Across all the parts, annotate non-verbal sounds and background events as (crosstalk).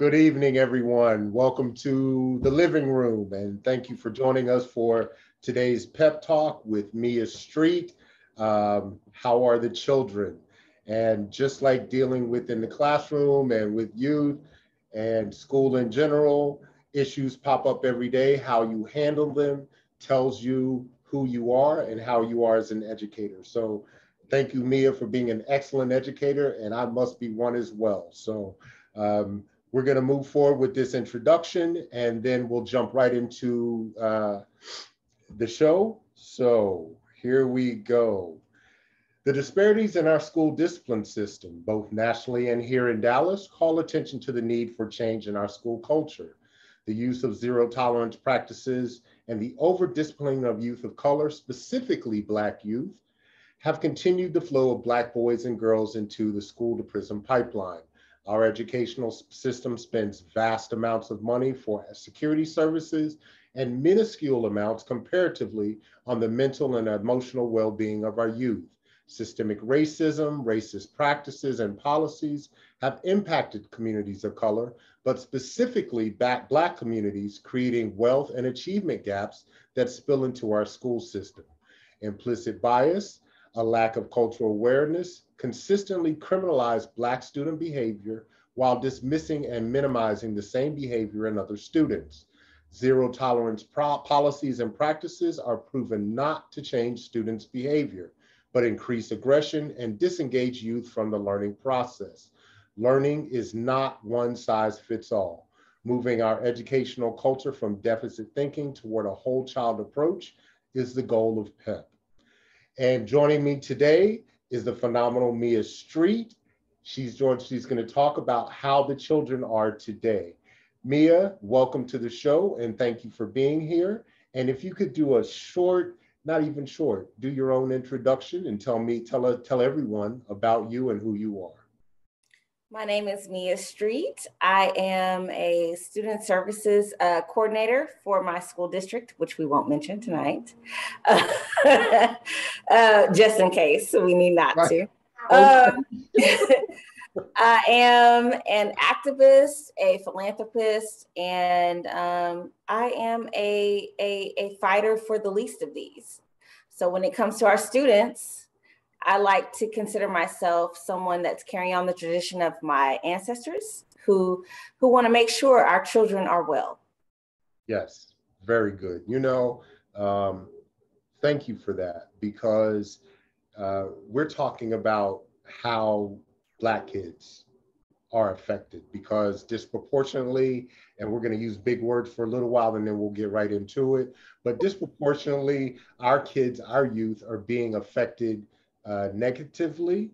Good evening, everyone. Welcome to the living room, and thank you for joining us for today's pep talk with Mia Street. Um, how are the children? And just like dealing within the classroom and with youth and school in general, issues pop up every day. How you handle them tells you who you are and how you are as an educator. So, thank you, Mia, for being an excellent educator, and I must be one as well. So. Um, we're going to move forward with this introduction and then we'll jump right into uh, the show. So here we go. The disparities in our school discipline system, both nationally and here in Dallas, call attention to the need for change in our school culture. The use of zero tolerance practices and the over disciplining of youth of color, specifically Black youth, have continued the flow of Black boys and girls into the school to prison pipeline. Our educational system spends vast amounts of money for security services and minuscule amounts comparatively on the mental and emotional well-being of our youth. Systemic racism, racist practices, and policies have impacted communities of color, but specifically Black communities, creating wealth and achievement gaps that spill into our school system. Implicit bias, a lack of cultural awareness, consistently criminalize Black student behavior while dismissing and minimizing the same behavior in other students. Zero tolerance policies and practices are proven not to change students' behavior, but increase aggression and disengage youth from the learning process. Learning is not one size fits all. Moving our educational culture from deficit thinking toward a whole child approach is the goal of PEP. And joining me today is the phenomenal Mia Street. She's joined, she's going to talk about how the children are today. Mia, welcome to the show and thank you for being here. And if you could do a short, not even short, do your own introduction and tell me, tell, tell everyone about you and who you are. My name is Mia Street. I am a student services uh, coordinator for my school district, which we won't mention tonight, (laughs) uh, just in case we need not to. Um, (laughs) I am an activist, a philanthropist, and um, I am a, a, a fighter for the least of these. So when it comes to our students, I like to consider myself someone that's carrying on the tradition of my ancestors who who want to make sure our children are well. Yes, very good. You know, um, thank you for that because uh, we're talking about how Black kids are affected because disproportionately, and we're going to use big words for a little while and then we'll get right into it, but disproportionately, our kids, our youth are being affected uh, negatively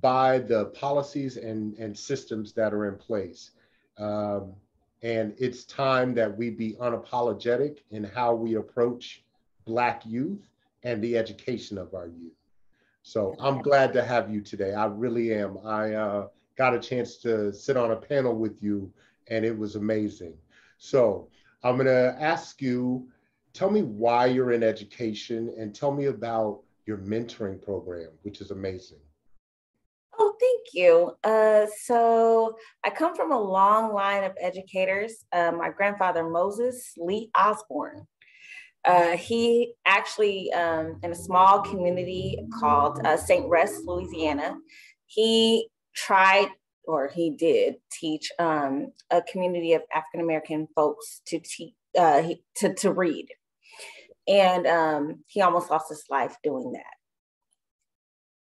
by the policies and, and systems that are in place. Um, and it's time that we be unapologetic in how we approach Black youth and the education of our youth. So I'm glad to have you today. I really am. I uh, got a chance to sit on a panel with you and it was amazing. So I'm gonna ask you, tell me why you're in education and tell me about your mentoring program, which is amazing. Oh, thank you. Uh, so I come from a long line of educators. Uh, my grandfather, Moses Lee Osborne, uh, he actually, um, in a small community called uh, St. Rest, Louisiana, he tried or he did teach um, a community of African American folks to teach uh, to, to read and um, he almost lost his life doing that.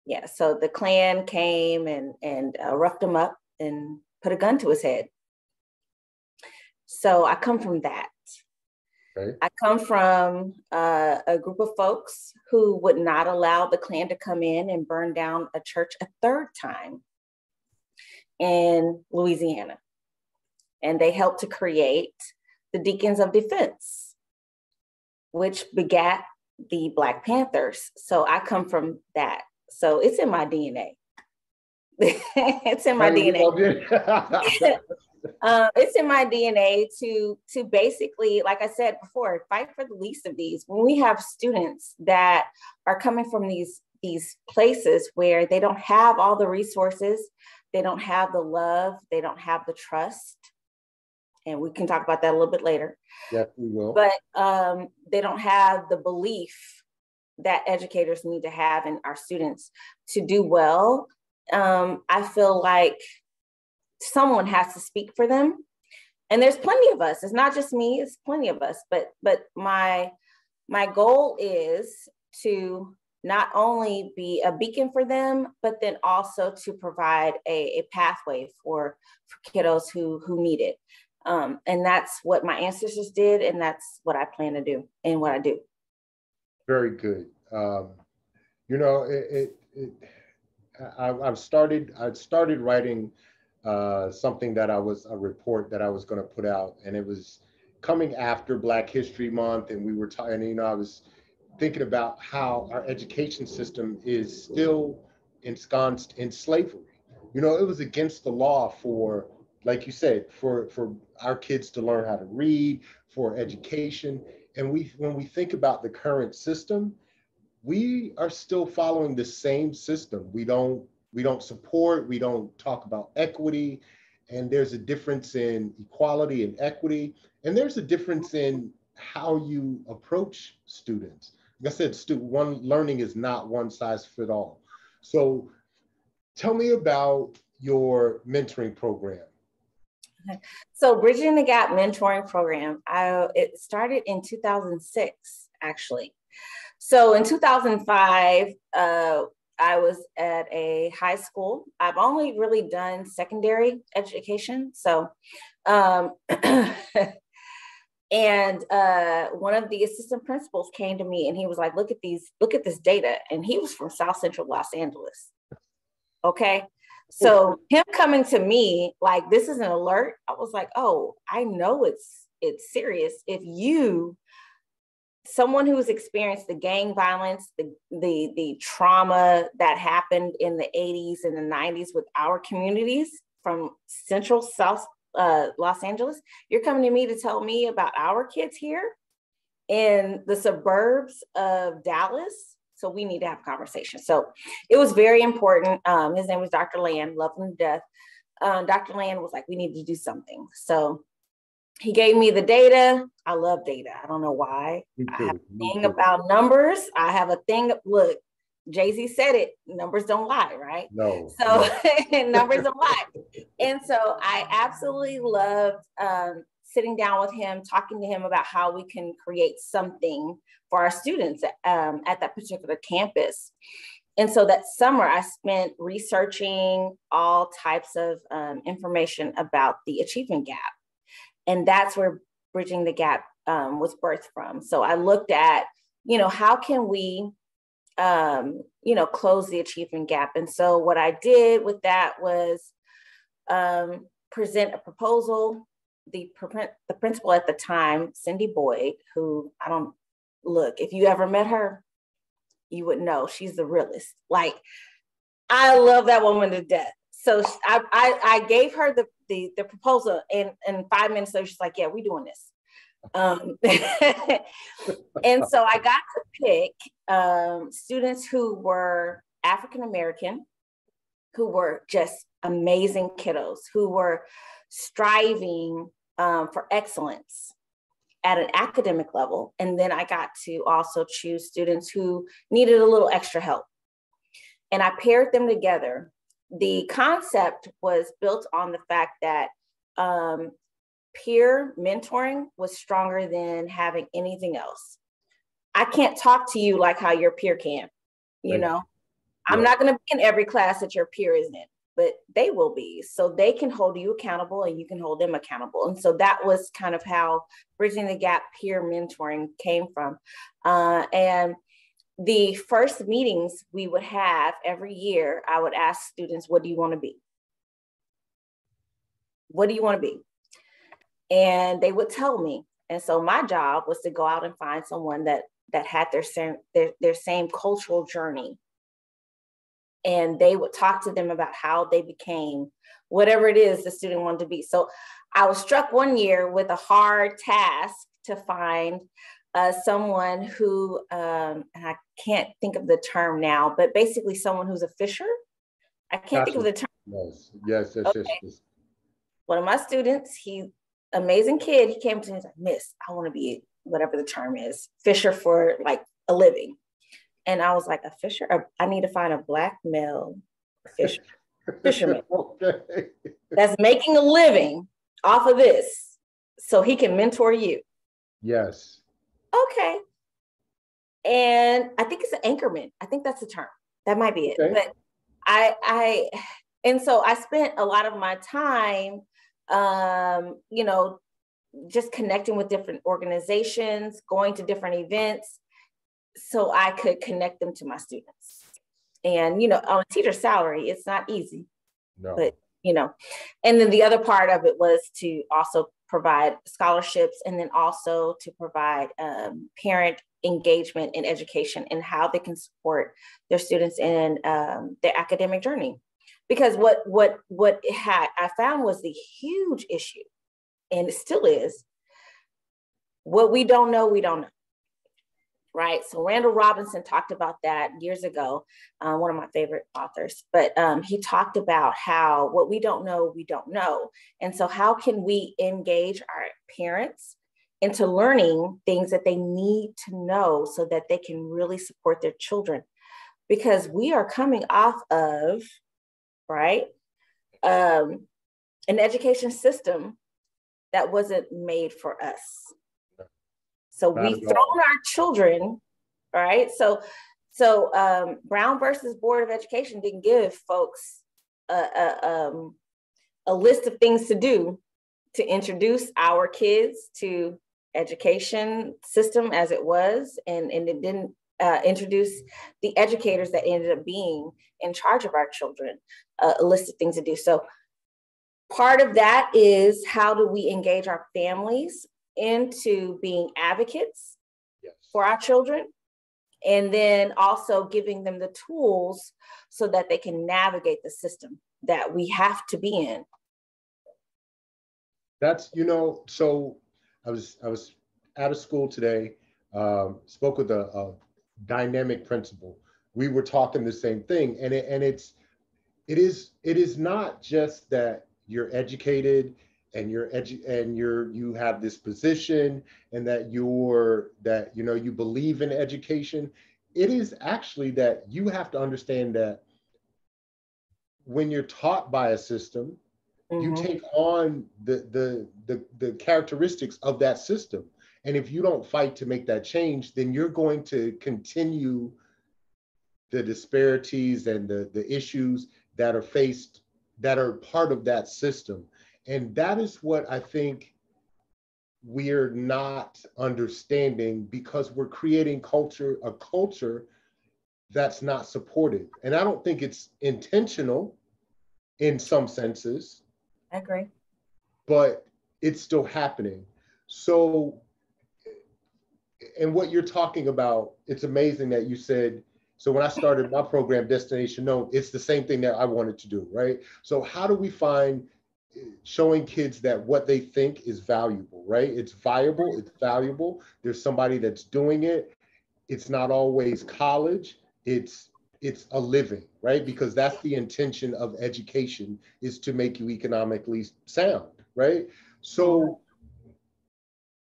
Yeah, so the Klan came and and uh, roughed him up and put a gun to his head. So I come from that. Okay. I come from uh, a group of folks who would not allow the Klan to come in and burn down a church a third time in Louisiana. And they helped to create the Deacons of Defense which begat the Black Panthers. So I come from that. So it's in my DNA. (laughs) it's in my DNA. (laughs) um, it's in my DNA to to basically, like I said before, fight for the least of these. When we have students that are coming from these these places where they don't have all the resources, they don't have the love, they don't have the trust, and we can talk about that a little bit later. Yeah, we will. But um, they don't have the belief that educators need to have in our students to do well. Um, I feel like someone has to speak for them, and there's plenty of us. It's not just me; it's plenty of us. But but my my goal is to not only be a beacon for them, but then also to provide a, a pathway for, for kiddos who, who need it. Um, and that's what my ancestors did, and that's what I plan to do and what I do. Very good. Um, you know, it, it, it I, have started. I started writing uh, something that I was a report that I was going to put out, and it was coming after Black History Month, and we were talking. You know, I was thinking about how our education system is still ensconced in slavery. You know, it was against the law for, like you said, for for our kids to learn how to read, for education. And we, when we think about the current system, we are still following the same system. We don't we don't support. We don't talk about equity. And there's a difference in equality and equity. And there's a difference in how you approach students like I said, stu- one learning is not one size fit all. So tell me about your mentoring program. So Bridging the Gap mentoring program, I, it started in 2006, actually. So in 2005, uh, I was at a high school. I've only really done secondary education. So um, (clears throat) And uh, one of the assistant principals came to me and he was like, look at these, look at this data. And he was from South Central Los Angeles. Okay. So him coming to me like this is an alert, I was like, oh, I know it's it's serious. If you someone who's experienced the gang violence, the the the trauma that happened in the 80s and the 90s with our communities from central south uh, Los Angeles. You're coming to me to tell me about our kids here in the suburbs of Dallas. So we need to have a conversation. So it was very important. Um, his name was Dr. Land, love him to death. Um, Dr. Land was like, we need to do something. So he gave me the data. I love data. I don't know why. I have a thing about numbers. I have a thing. Look, Jay Z said it, numbers don't lie, right? No. So (laughs) numbers don't lie. And so I absolutely loved um, sitting down with him, talking to him about how we can create something for our students um, at that particular campus. And so that summer, I spent researching all types of um, information about the achievement gap. And that's where Bridging the Gap um, was birthed from. So I looked at, you know, how can we um, you know, close the achievement gap. And so what I did with that was um, present a proposal. The, the principal at the time, Cindy Boyd, who I don't look, if you ever met her, you would know she's the realest. Like, I love that woman to death. So I, I, I gave her the, the, the proposal and in five minutes later, she's like, yeah, we're doing this. Um, (laughs) and so I got to pick um, students who were African American, who were just amazing kiddos, who were striving um, for excellence at an academic level. And then I got to also choose students who needed a little extra help. And I paired them together. The concept was built on the fact that um, peer mentoring was stronger than having anything else. I can't talk to you like how your peer can, you right. know. I'm not going to be in every class that your peer is in, but they will be. So they can hold you accountable and you can hold them accountable. And so that was kind of how Bridging the Gap peer mentoring came from. Uh, and the first meetings we would have every year, I would ask students, What do you want to be? What do you want to be? and they would tell me. And so my job was to go out and find someone that that had their same their, their same cultural journey. And they would talk to them about how they became whatever it is the student wanted to be. So I was struck one year with a hard task to find uh, someone who, um, and I can't think of the term now, but basically someone who's a fisher. I can't think of the term. Yes, yes, yes, okay. yes, yes. One of my students, he amazing kid. He came to me and like, Miss, I want to be whatever the term is, fisher for like a living. And I was like, a fisher? I need to find a black male (laughs) fisher, fisherman okay. that's making a living off of this so he can mentor you. Yes. Okay. And I think it's an anchorman. I think that's the term. That might be it. Okay. But I I and so I spent a lot of my time um, you know, just connecting with different organizations, going to different events so I could connect them to my students. And, you know, on a teacher salary, it's not easy. No. But, you know, and then the other part of it was to also provide scholarships and then also to provide um, parent engagement in education and how they can support their students in um, their academic journey because what what what had i found was the huge issue and it still is what we don't know we don't know right? So randall robinson talked about that years ago uh, one of my favorite authors but um, he talked about how what we don't know we don't know. And so how can we engage our parents into learning things that they need to know so that they can really support their children? Because we are coming off of right um, an education system that wasn't made for us so Not we've thrown our children right? So so um, brown versus board of education didn't give folks a, a, um, a list of things to do to introduce our kids to education system as it was and, and it didn't uh, introduce the educators that ended up being in charge of our children uh, a list of things to do. So part of that is how do we engage our families into being advocates yes. for our children and then also giving them the tools so that they can navigate the system that we have to be in that's you know so I was I was out of school today. Um, spoke with a, a, dynamic principal. We were talking the same thing, and it, and it's it is it is not just that you're educated and you're edu- and you're you have this position and that you're that you know you believe in education. It is actually that you have to understand that when you're taught by a system mm-hmm. you take on the, the the the characteristics of that system and if you don't fight to make that change then you're going to continue the disparities and the the issues that are faced that are part of that system and that is what i think we're not understanding because we're creating culture a culture that's not supported and i don't think it's intentional in some senses I agree. But it's still happening. So, and what you're talking about, it's amazing that you said, so when I started my program, Destination Known, it's the same thing that I wanted to do, right? So, how do we find showing kids that what they think is valuable, right? It's viable, it's valuable. There's somebody that's doing it. It's not always college. It's it's a living, right? Because that's the intention of education is to make you economically sound, right? So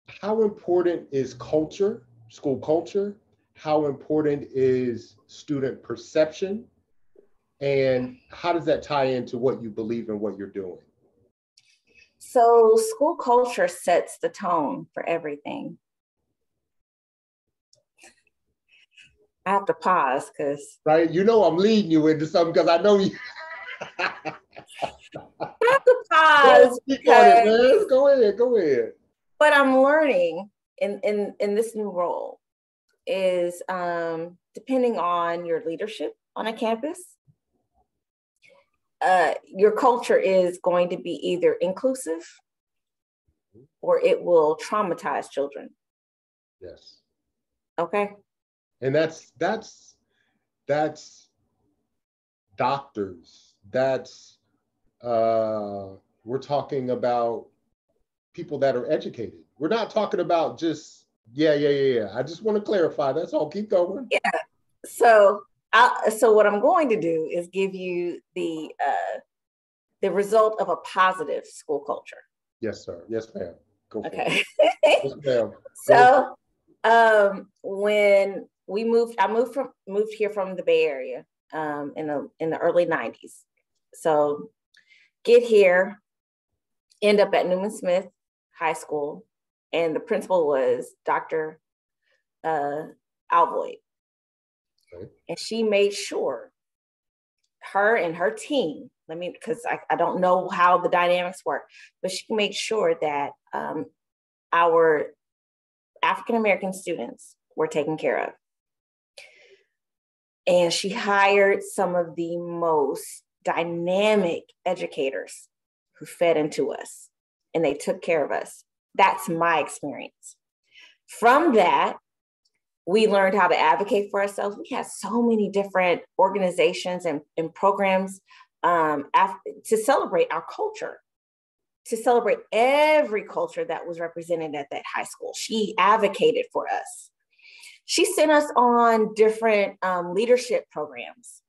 how important is culture, school culture? How important is student perception? And how does that tie into what you believe and what you're doing? So, school culture sets the tone for everything. I have to pause because right. You know I'm leading you into something because I know you. I have to pause. (laughs) because it, go ahead. Go ahead. What I'm learning in in in this new role is um, depending on your leadership on a campus. Uh, your culture is going to be either inclusive or it will traumatize children. Yes. Okay? And that's that's that's doctors. That's uh we're talking about people that are educated. We're not talking about just yeah yeah yeah yeah. I just want to clarify. That's all. Keep going. Yeah. So I, so what i'm going to do is give you the uh the result of a positive school culture Yes, sir. Yes, ma'am. Go okay. yes, ma'am. (laughs) So, um, when we moved, I moved from moved here from the Bay Area um, in the in the early '90s. So, get here, end up at Newman Smith High School, and the principal was Dr. Uh, Alvoid, okay. and she made sure her and her team let me because I, I don't know how the dynamics work but she made sure that um, our african american students were taken care of. And she hired some of the most dynamic educators who fed into us and they took care of us. That's my experience. From that we learned how to advocate for ourselves. We had so many different organizations and, and programs um, to celebrate our culture, to celebrate every culture that was represented at that high school. She advocated for us. She sent us on different um, leadership programs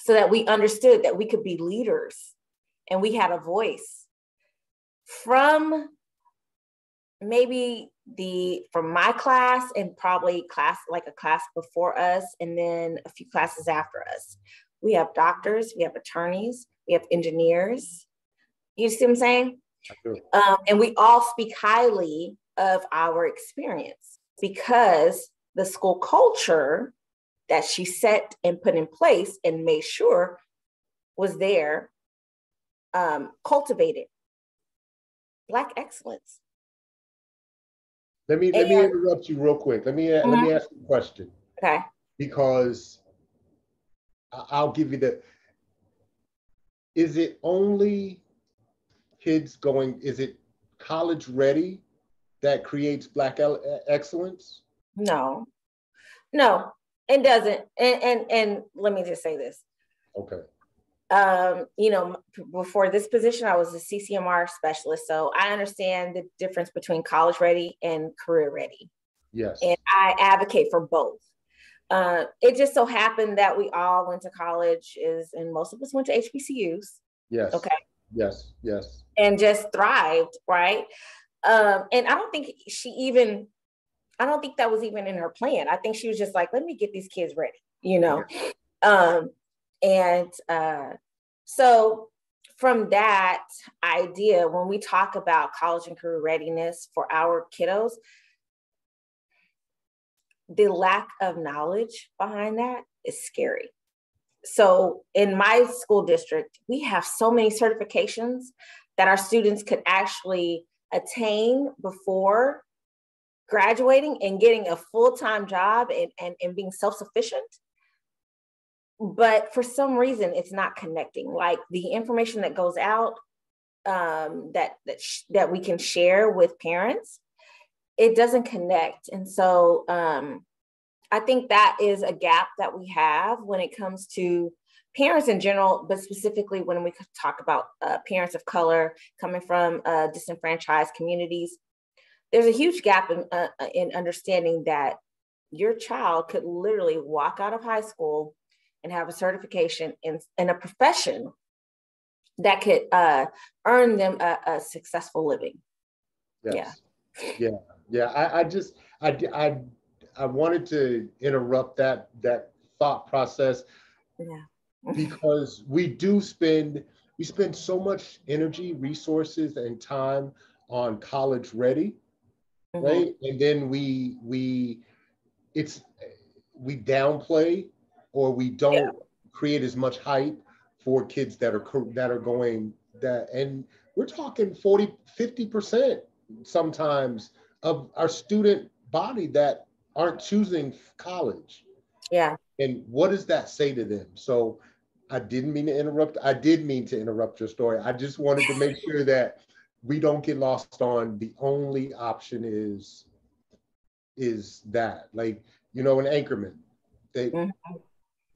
so that we understood that we could be leaders and we had a voice. From maybe the from my class and probably class like a class before us and then a few classes after us. We have doctors we have attorneys we have engineers. You see what i'm saying? Um, and we all speak highly of our experience because the school culture that she set and put in place and made sure was there um, cultivated. Black excellence let me let me interrupt you real quick. Let me let me ask you a question. Okay. Because I'll give you the. Is it only kids going? Is it college ready that creates black excellence? No, no, it doesn't. And and and let me just say this. Okay um, you know, before this position, I was a CCMR specialist. So I understand the difference between college ready and career ready. Yes. And I advocate for both. Uh, it just so happened that we all went to college, is and most of us went to HBCUs. Yes. Okay. Yes. Yes. And just thrived, right? Um, and I don't think she even, I don't think that was even in her plan. I think she was just like, let me get these kids ready, you know. Um, and uh, so, from that idea, when we talk about college and career readiness for our kiddos, the lack of knowledge behind that is scary. So, in my school district, we have so many certifications that our students could actually attain before graduating and getting a full time job and, and, and being self sufficient but for some reason it's not connecting. Like the information that goes out um, that that, sh- that we can share with parents it doesn't connect. And so um, i think that is a gap that we have when it comes to parents in general but specifically when we talk about uh, parents of color coming from uh, disenfranchised communities there's a huge gap in, uh, in understanding that your child could literally walk out of high school and have a certification in, in a profession that could uh, earn them a, a successful living. Yes. Yeah. Yeah. Yeah. I, I just, I, I, I wanted to interrupt that, that thought process. Yeah. (laughs) because we do spend, we spend so much energy, resources, and time on college ready, mm-hmm. right? And then we, we, it's, we downplay or we don't yeah. create as much hype for kids that are that are going that and we're talking 40 50% sometimes of our student body that aren't choosing college. Yeah. And what does that say to them? So i didn't mean to interrupt i did mean to interrupt your story. I just wanted to make sure that we don't get lost on the only option is is that. Like you know an anchorman they mm-hmm.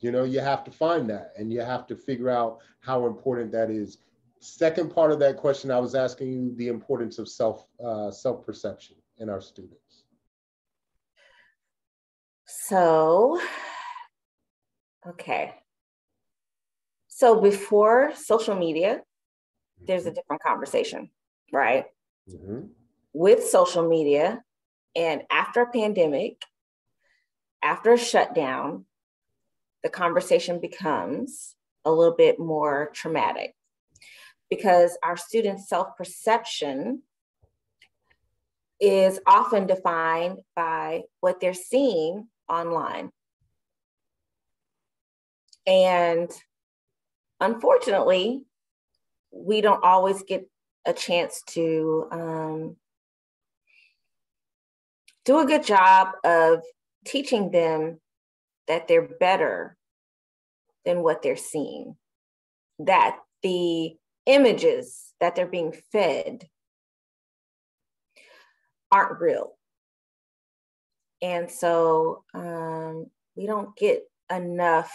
You know, you have to find that and you have to figure out how important that is. Second part of that question, I was asking you the importance of self uh, self perception in our students. So, okay. So before social media, there's a mm-hmm. different conversation. right? Mm-hmm. With social media and after a pandemic, after a shutdown, the conversation becomes a little bit more traumatic because our students' self perception is often defined by what they're seeing online. And unfortunately, we don't always get a chance to um, do a good job of teaching them that they're better than what they're seeing, that the images that they're being fed aren't real. And so um, we don't get enough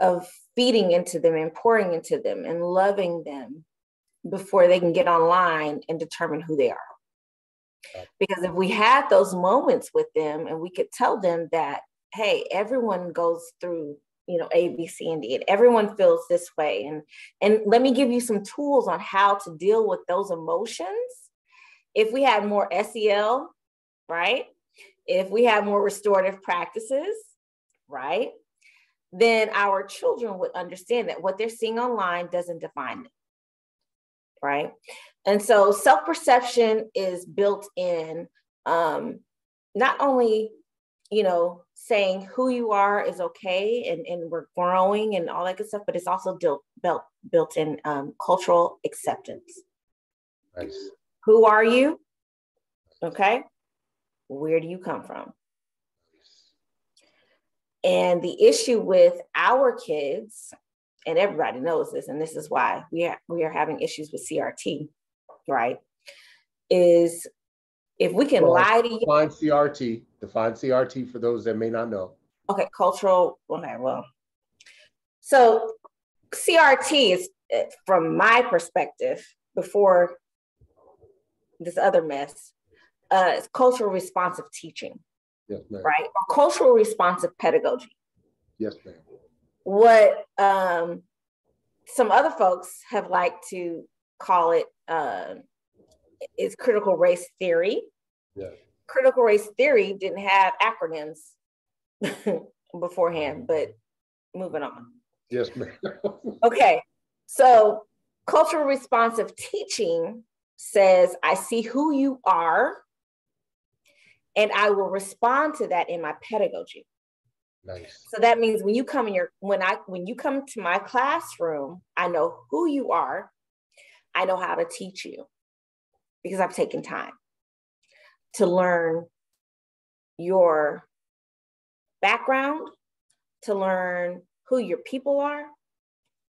of feeding into them and pouring into them and loving them before they can get online and determine who they are. Because if we had those moments with them and we could tell them that, hey, everyone goes through, you know, A, B, C, and D, and everyone feels this way. And, and let me give you some tools on how to deal with those emotions. If we had more SEL, right? If we had more restorative practices, right? Then our children would understand that what they're seeing online doesn't define them right? And so self perception is built in um, not only, you know, saying who you are is okay and, and we're growing and all that good stuff, but it's also built, built, built in um, cultural acceptance. Nice. Who are you? Okay. Where do you come from? And the issue with our kids and everybody knows this, and this is why we are, we are having issues with CRT, right? Is if we can well, lie to you. Define CRT. Define CRT for those that may not know. Okay, cultural. Okay, well, so CRT is, eh, from my perspective, before this other mess, uh, it's cultural responsive teaching. Yes, ma'am. Right? Or cultural responsive pedagogy. Yes, ma'am what um, some other folks have liked to call it uh, is critical race theory. Yeah. Critical race theory didn't have acronyms (laughs) beforehand, mm-hmm. but moving on. Yes, ma'am. (laughs) okay, so cultural responsive teaching says, I see who you are, and I will respond to that in my pedagogy. Nice. So that means when you come in your when I when you come to my classroom, I know who you are. I know how to teach you because I've taken time to learn your background, to learn who your people are.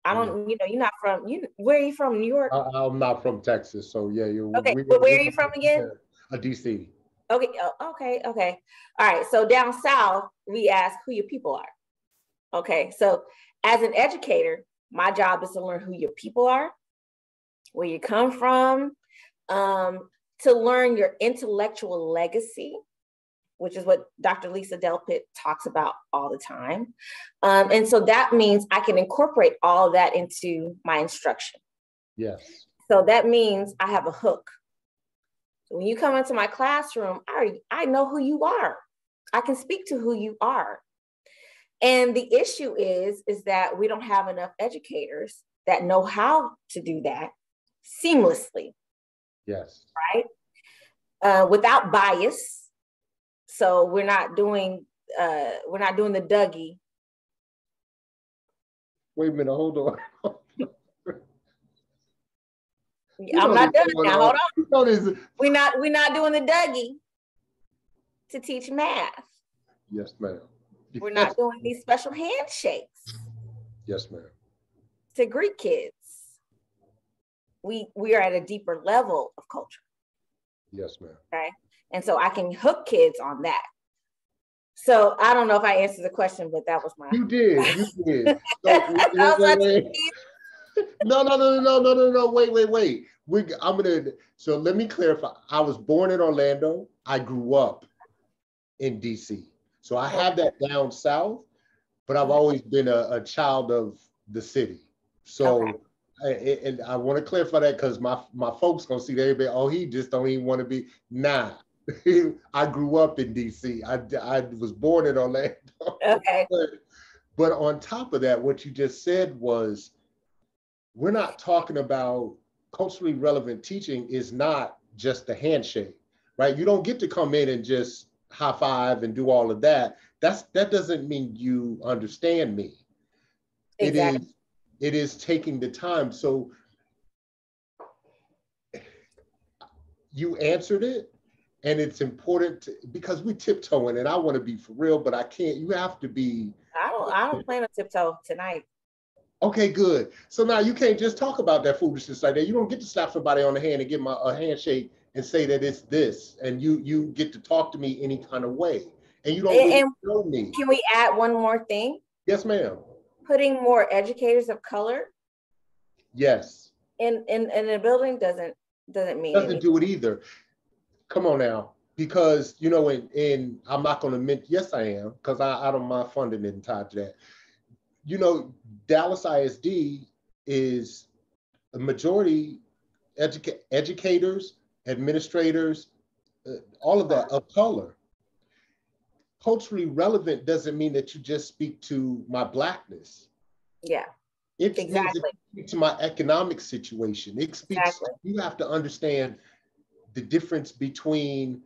I don't, mm. you know, you're not from you. Where are you from? New York? I, am not from Texas, so yeah, you're. Okay, we, but where are you from again? A DC. Okay, oh, okay, okay. All right. So down south, we ask who your people are. Okay. So as an educator, my job is to learn who your people are, where you come from, um, to learn your intellectual legacy, which is what Dr. Lisa Delpit talks about all the time. Um, and so that means I can incorporate all that into my instruction. Yes. So that means I have a hook so when you come into my classroom, I, I know who you are. I can speak to who you are. And the issue is, is that we don't have enough educators that know how to do that seamlessly. Yes. Right? Uh, without bias. So we're not doing uh, we're not doing the Dougie. Wait a minute, hold on. (laughs) I'm not done now. Hold on. We're not we're not doing the Dougie to teach math. Yes, ma'am. We're not doing these special handshakes. Yes, ma'am. To Greek kids. We we are at a deeper level of culture. Yes, ma'am. Okay. And so I can hook kids on that. So I don't know if I answered the question, but that was my. You did. You (laughs) did. So, (laughs) no, no, no, no, no, no, no. Wait, wait, wait. We, I'm gonna. So let me clarify. I was born in Orlando. I grew up in DC. So I have that down south, but I've always been a, a child of the city. So okay. And I want to clarify that because my my folks gonna see that everybody, oh, he just don't even want to be. Nah, (laughs) I grew up in DC. I, I was born in Orlando. Okay. (laughs) but, but on top of that, what you just said was, we're not talking about culturally relevant teaching. Is not just a handshake, right? You don't get to come in and just high five and do all of that. That's that doesn't mean you understand me. Exactly. It is it is taking the time. So you answered it and it's important to, because we tiptoeing and I want to be for real, but I can't. You have to be. I don't. I don't plan to tiptoe tonight. Okay, good. So now you can't just talk about that foolishness like that. You don't get to slap somebody on the hand and give my a handshake and say that it's this, and you you get to talk to me any kind of way, and you don't really and know me. Can we add one more thing? Yes, ma'am putting more educators of color yes. in in, in a building doesn't doesn't mean doesn't anything. do it either. Come on now. Because you know in, in i'm not going to mention yes i am because I, I don't mind funding it tied to that. You know dallas isd is a majority educa- educators administrators uh, all of that of color culturally relevant doesn't mean that you just speak to my blackness. Yeah. It exactly. speaks to my economic situation. It speaks, exactly. you have to understand the difference between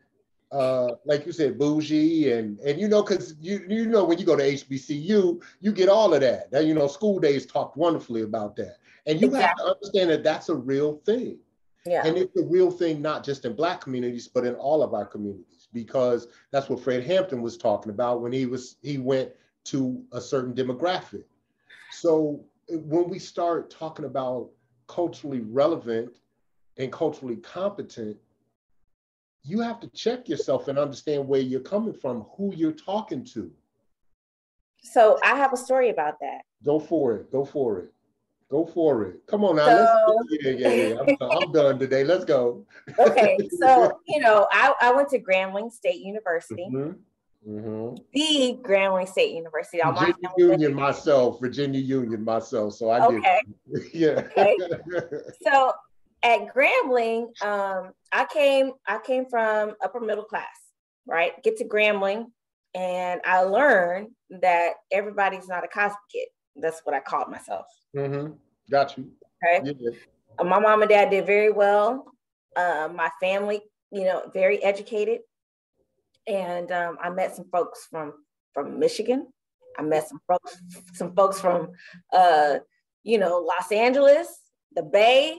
uh, like you said, bougie and and you know, because you you know when you go to HBCU, you get all of that. That you know, School Daze talked wonderfully about that, and you exactly. have to understand that that's a real thing. Yeah. And it's a real thing, not just in Black communities, but in all of our communities because that's what Fred Hampton was talking about when he was he went to a certain demographic. So when we start talking about culturally relevant and culturally competent, you have to check yourself and understand where you're coming from, who you're talking to. So I have a story about that. Go for it. Go for it. Go for it. Come on now. So, yeah, yeah, yeah. I'm, I'm, (laughs) done today. Let's go. okay. So, (laughs) you know, I, I went to Grambling State University. Mm-hmm. Mm-hmm. The Grambling State University. Virginia Union myself, Virginia Union myself. So I okay. did. (laughs) yeah. Okay. so at Grambling, um, I came, I came from upper middle class, right? Get to Grambling, and I learned that everybody's not a Cosby kid. That's what I called myself. Mm-hmm. Got you. Okay. Yeah. Uh, my mom and dad did very well. Uh, my family, you know, very educated. And um, I met some folks from from Michigan. I met some folks, some folks from, uh, you know, Los Angeles, the Bay,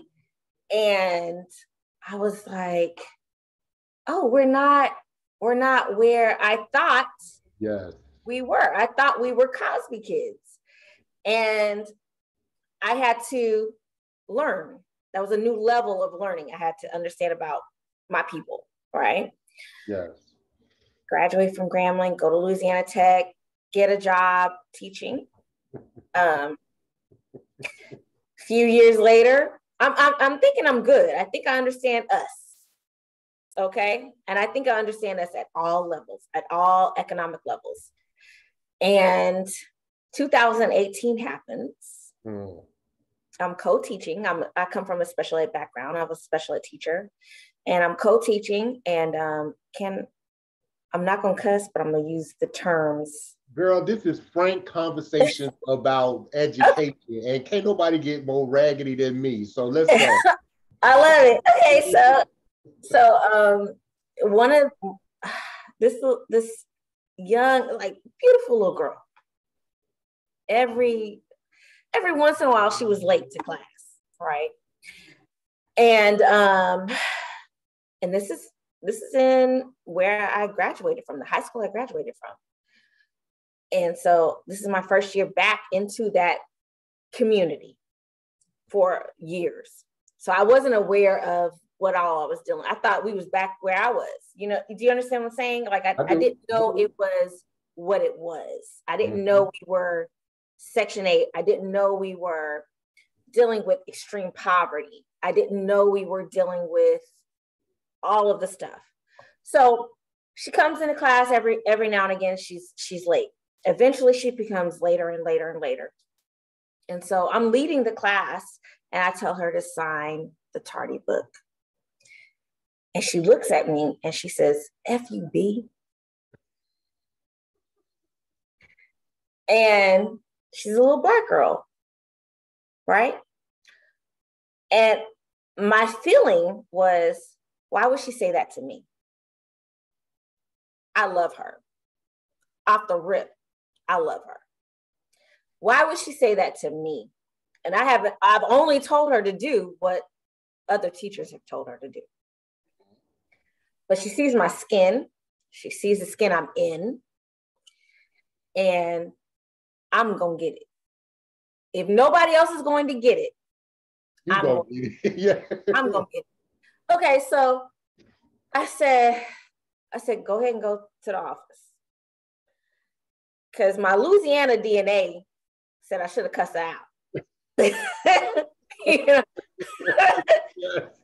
and I was like, "Oh, we're not, we're not where I thought yes. we were. I thought we were Cosby kids." And I had to learn. That was a new level of learning I had to understand about my people, right? Yes. Graduate from Grambling, go to Louisiana Tech, get a job teaching. (laughs) Um, few years later, I'm, I'm, I'm thinking I'm good. I think I understand us. Okay. And I think I understand us at all levels, at all economic levels. And 2018 happens. Mm. I'm co-teaching. I'm I come from a special ed background. I was a special ed teacher, and I'm co-teaching. And um, can I'm not gonna cuss, but I'm gonna use the terms. Girl, this is frank conversation (laughs) about education, and can't nobody get more raggedy than me. So let's go. (laughs) I love it. Okay, so so um, one of (sighs) this this young, like beautiful little girl every every once in a while she was late to class, right? And um, and this is this is in where I graduated from, the high school I graduated from. And so this is my first year back into that community for years. So I wasn't aware of what all I was doing. I thought we was back where I was. You know, do you understand what I'm saying? Like I, I, I didn't know it was what it was. I didn't mm-hmm. know we were Section 8. I didn't know we were dealing with extreme poverty. I didn't know we were dealing with all of the stuff. So she comes into class every every now and again. She's she's late. Eventually, she becomes later and later and later. And so I'm leading the class and I tell her to sign the tardy book. And she looks at me and she says, FUB. And she's a little black girl, right? And my feeling was, why would she say that to me? I love her. Off the rip, I love her. Why would she say that to me? And I haven't, I've only told her to do what other teachers have told her to do. But she sees my skin, she sees the skin I'm in, and I'm gonna get it. If nobody else is going to get it, you I'm gonna get it. (laughs) yeah. I'm gonna get it. Okay, so I said, I said, go ahead and go to the office. Cause my Louisiana DNA said I should have cussed her out. (laughs) (laughs)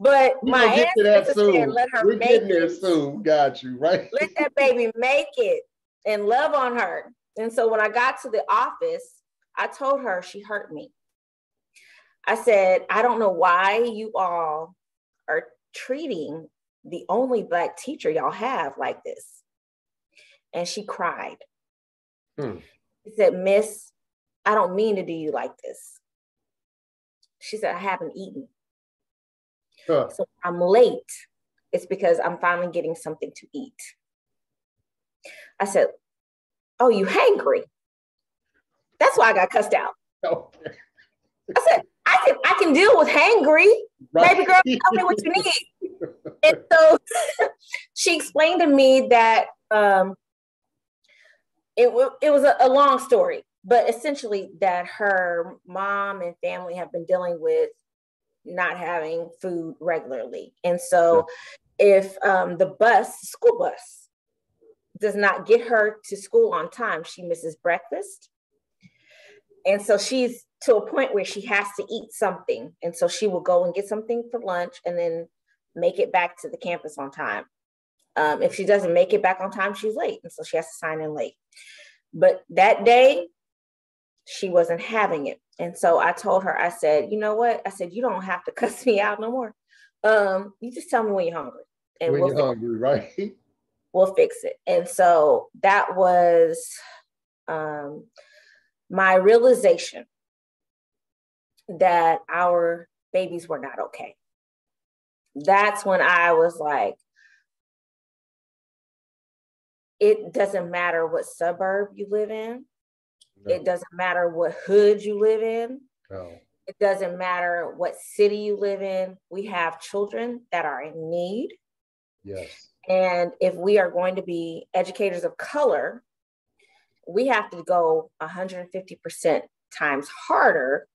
But we my get to that soon. let her We're make getting there it. soon. Got you right. Let that baby make it and love on her. And so when I got to the office, I told her she hurt me. I said, I don't know why you all are treating the only Black teacher y'all have like this. And she cried. Hmm. She said, Miss, I don't mean to do you like this. She said, I haven't eaten. Huh. So I'm late. It's because I'm finally getting something to eat. I said, Oh, you hangry? That's why I got cussed out. I said, I can I can deal with hangry. Right. Baby girl, tell me what you need. and so (laughs) she explained to me that um, it, w- it was a, a long story, but essentially that her mom and family have been dealing with not having food regularly. And so yeah. if um, the bus, school bus, does not get her to school on time, she misses breakfast. And so she's to a point where she has to eat something. And so she will go and get something for lunch and then make it back to the campus on time. Um, if she doesn't make it back on time, she's late. And so she has to sign in late. But that day, she wasn't having it. And so I told her, I said, you know what? I said, you don't have to (laughs) cuss me out no more. Um, you just tell me when you're hungry. And when we'll you're hungry, (laughs) right? We'll fix it. And so that was um, my realization that our babies were not okay. That's when I was like, it doesn't matter what suburb you live in. No. It doesn't matter what hood you live in. No. It doesn't matter what city you live in. We have children that are in need. Yes. And if we are going to be educators of color, we have to go 150% times harder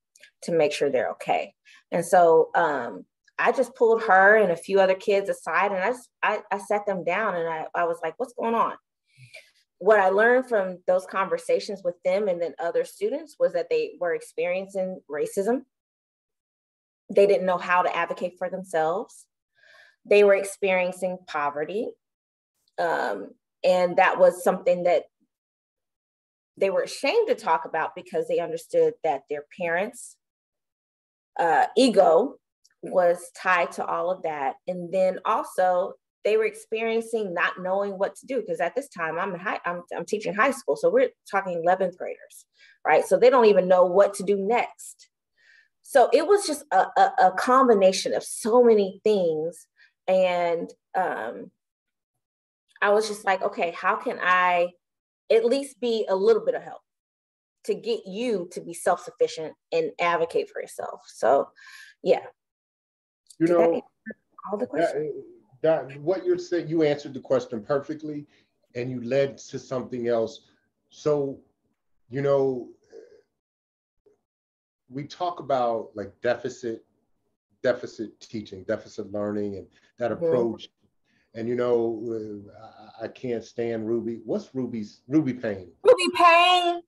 to make sure they're okay. And so um, I just pulled her and a few other kids aside and I, just, I, I sat them down and I, I was like, what's going on? what I learned from those conversations with them and then other students was that they were experiencing racism. They didn't know how to advocate for themselves. They were experiencing poverty. Um, and that was something that they were ashamed to talk about because they understood that their parents' uh, ego was tied to all of that. And then also they were experiencing not knowing what to do because at this time I'm high, I'm, I'm teaching high school, so we're talking 11th graders, right? So they don't even know what to do next. So it was just a, a, a combination of so many things, and um, I was just like, okay, how can I at least be a little bit of help to get you to be self sufficient and advocate for yourself? So, yeah. You know, all the questions that what you're saying, you answered the question perfectly and you led to something else. So, you know, we talk about like deficit, deficit teaching, deficit learning, and that approach. And you know, I can't stand Ruby. What's Ruby's Ruby Payne? Ruby Payne.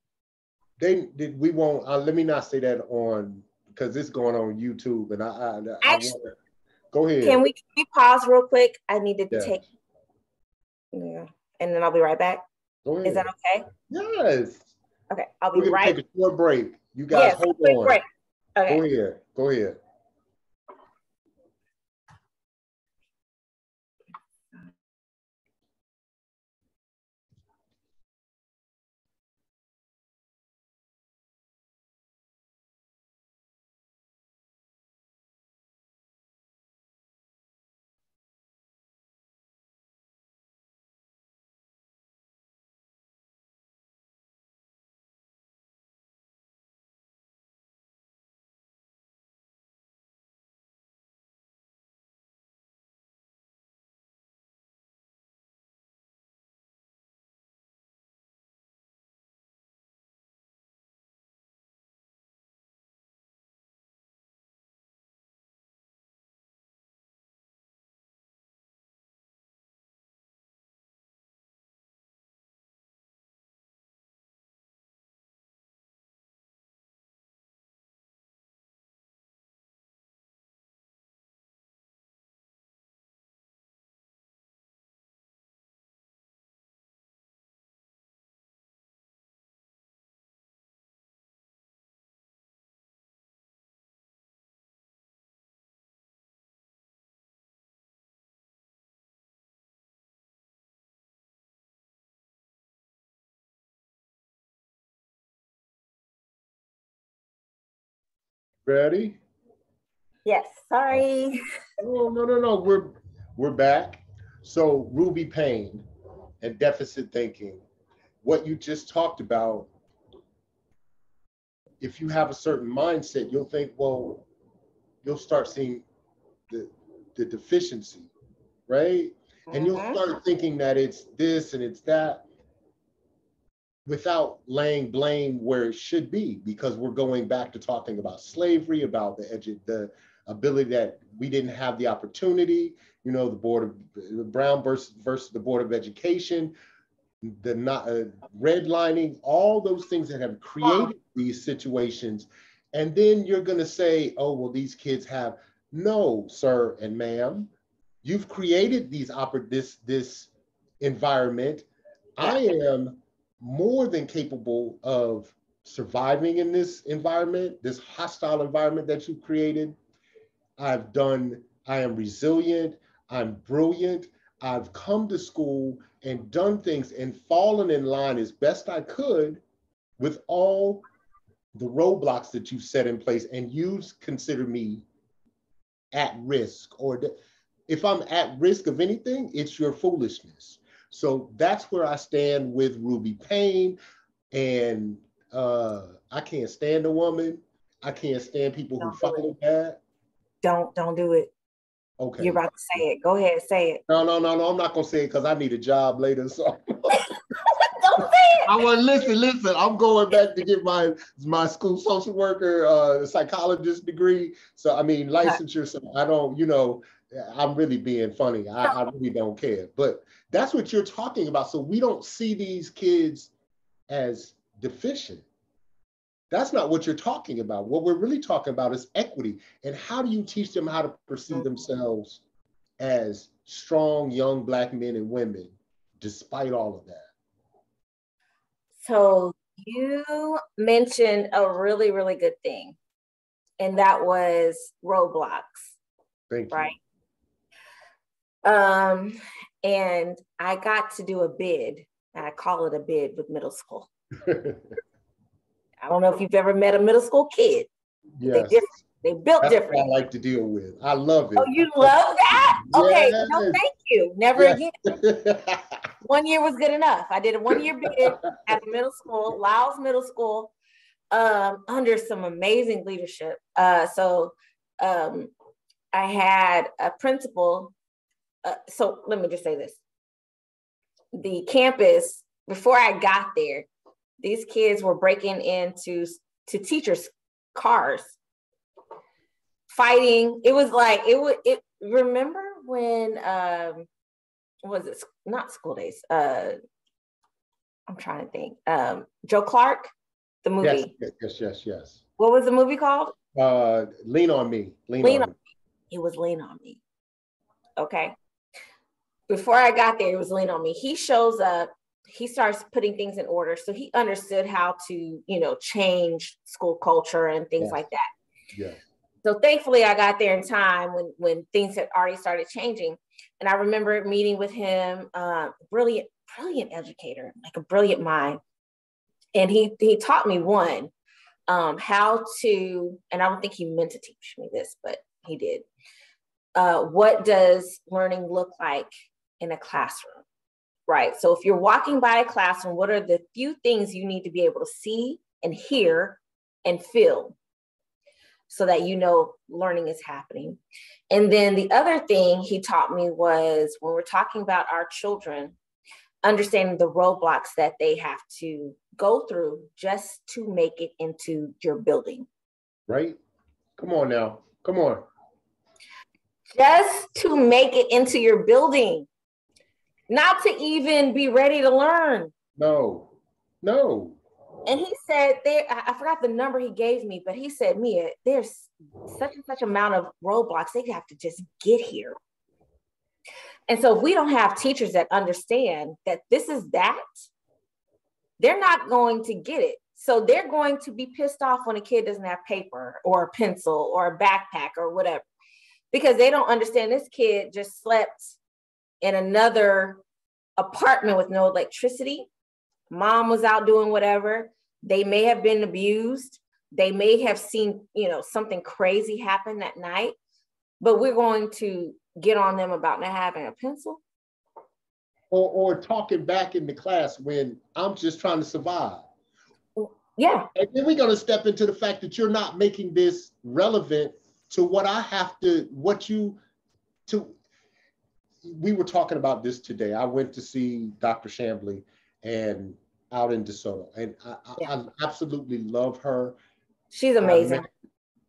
They did. We won't. Uh, let me not say that on because it's going on YouTube, and I. I, I Actually, wanna, Go ahead. Can we, can we pause real quick? I need to take. Yeah, and then I'll be right back. Is that okay? Yes. Okay, I'll be right. Take a short break. You guys yes, hold on. Break. Okay. Go ahead. Go ahead. Ready? Yes, sorry. No, no, no, no. We're we're back. So Ruby Payne and deficit thinking, what you just talked about, if you have a certain mindset, you'll think, well, you'll start seeing the the deficiency, right? And you'll mm-hmm. start thinking that it's this and it's that without laying blame where it should be, because we're going back to talking about slavery, about the edu- the ability that we didn't have the opportunity. You know, the board of Brown versus versus the board of education, the not uh, redlining, all those things that have created these situations, and then you're going to say, oh well, these kids have no, sir and ma'am, you've created these oper- this this environment. I am more than capable of surviving in this environment, this hostile environment that you've created. I've done, I am resilient, I'm brilliant. I've come to school and done things and fallen in line as best I could with all the roadblocks that you've set in place. And you consider me at risk, or if I'm at risk of anything, it's your foolishness. So that's where I stand with Ruby Payne. And uh, I can't stand a woman. I can't stand people don't who follow that. Don't don't do it. Okay. You're about to say it. Go ahead, say it. No, no, no, no. I'm not gonna say it because I need a job later. So (laughs) don't say it. I want listen, listen. I'm going back to get my my school social worker, uh, psychologist degree. So I mean licensure. So I don't, you know, I'm really being funny. I, I really don't care. But that's what you're talking about. So we don't see these kids as deficient. That's not what you're talking about. What we're really talking about is equity. And how do you teach them how to perceive themselves as strong young Black men and women, despite all of that? So you mentioned a really, really good thing, and that was roadblocks. Thank you. Right. Um, and I got to do a bid. I call it a bid with middle school. (laughs) I don't know if you've ever met a middle school kid. Yes. They, they built That's different. I like to deal with. I love it. Oh, you love that? Okay. Yes. No, thank you. Never yes. again. (laughs) one year was good enough. I did a one year bid at the middle school, Lyles Middle School, um, under some amazing leadership. Uh, so um, I had a principal uh, so let me just say this. The campus before i got there these kids were breaking into to teachers cars fighting. It was like it would it remember when um was it not School Daze uh i'm trying to think um joe clark the movie? Yes yes yes yes what was the movie called? Uh lean on me lean, lean on, on me. me. It was lean on me. Okay before I got there, it was lean on me. He shows up he starts putting things in order. So he understood how to, you know, change school culture and things like that. Yeah. So thankfully I got there in time when when things had already started changing. And I remember meeting with him, uh, brilliant, brilliant educator, like a brilliant mind. And he he taught me one, um, how to, and I don't think he meant to teach me this, but he did. Uh, what does learning look like in a classroom? right? So if you're walking by a classroom, what are the few things you need to be able to see and hear and feel so that you know learning is happening? And then the other thing he taught me was when we're talking about our children, understanding the roadblocks that they have to go through just to make it into your building. Right? Come on now. Come on. Just to make it into your building not to even be ready to learn. No, no. And he said there, I forgot the number he gave me, but he said, Mia, there's such and such amount of roadblocks. They have to just get here. And so if we don't have teachers that understand that this is that, they're not going to get it. So they're going to be pissed off when a kid doesn't have paper or a pencil or a backpack or whatever, because they don't understand this kid just slept in another apartment with no electricity. Mom was out doing whatever. They may have been abused. They may have seen, you know, something crazy happen that night, but we're going to get on them about not having a pencil. Or, or talking back in the class when I'm just trying to survive. Yeah. And then we're going to step into the fact that you're not making this relevant to what I have to, what you, to we were talking about this today. I went to see Dr. Shambly and out in DeSoto, and I, yeah. I absolutely love her. She's amazing. I met,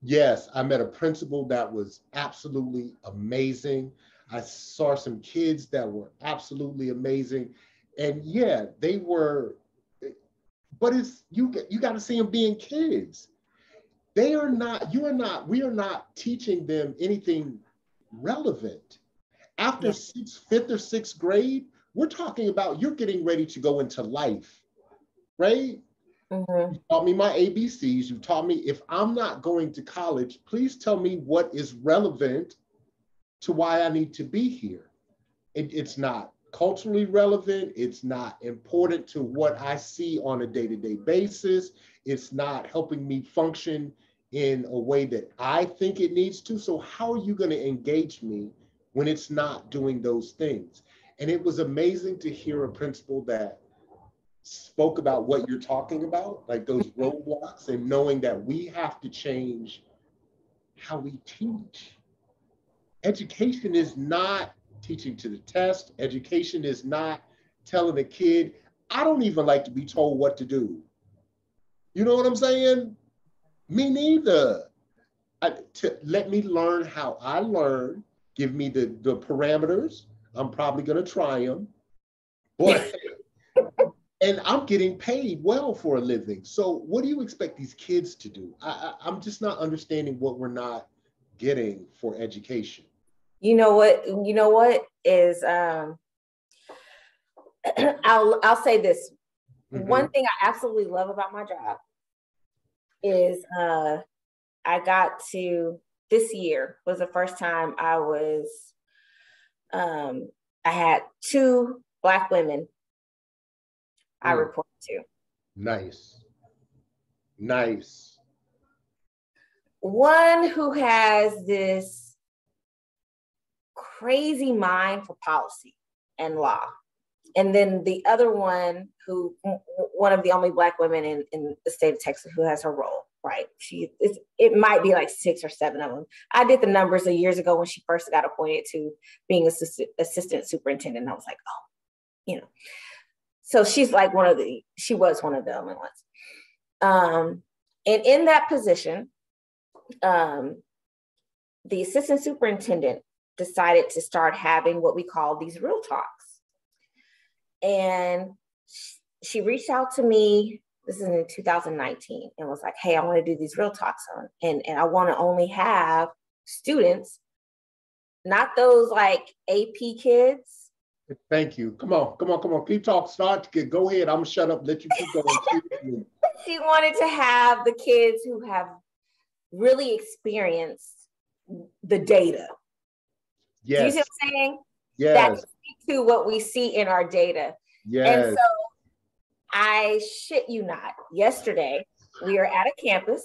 yes, I met a principal that was absolutely amazing. I saw some kids that were absolutely amazing, and yeah, they were. But it's you. You got to see them being kids. They are not. You are not. We are not teaching them anything relevant after yeah. sixth, fifth or sixth grade, we're talking about you're getting ready to go into life, right? Mm-hmm. You taught me my ABCs. You taught me if I'm not going to college, please tell me what is relevant to why I need to be here. It, it's not culturally relevant. It's not important to what I see on a day to day basis. It's not helping me function in a way that I think it needs to. So, how are you going to engage me when it's not doing those things. And it was amazing to hear a principal that spoke about what you're talking about, like those (laughs) roadblocks, and knowing that we have to change how we teach. Education is not teaching to the test, education is not telling a kid, I don't even like to be told what to do. You know what I'm saying? Me neither. I, to let me learn how I learn give me the, the parameters. I'm probably going to try them. (laughs) But, and I'm getting paid well for a living. So what do you expect these kids to do? I, I, I'm just not understanding what we're not getting for education. You know what? You know what is um, (clears throat) I'll I'll say this. Mm-hmm. One thing I absolutely love about my job is uh, I got to this year was the first time I was, um, I had two Black women I mm. report to. Nice. Nice. One who has this crazy mind for policy and law. And then the other one who, one of the only Black women in, in the state of Texas who has her role right. She it might be like six or seven of them. I did the numbers a years ago when she first got appointed to being assistant assistant superintendent. I was like, oh, you know. So she's like one of the she was one of the only ones. Um, and in that position, um, the assistant superintendent decided to start having what we call these real talks. And she reached out to me this is in 2019 and was like hey i want to do these real talks on and, and i want to only have students not those like ap kids Thank you. Come on, come on, come on. Keep talking. Start. to Go ahead. I'm gonna shut up. Let you keep going. (laughs) she wanted to have the kids who have really experienced the data. Yes. you see what I'm saying? Yes. That to what we see in our data. Yes. And so I shit you not. Yesterday, we are at a campus,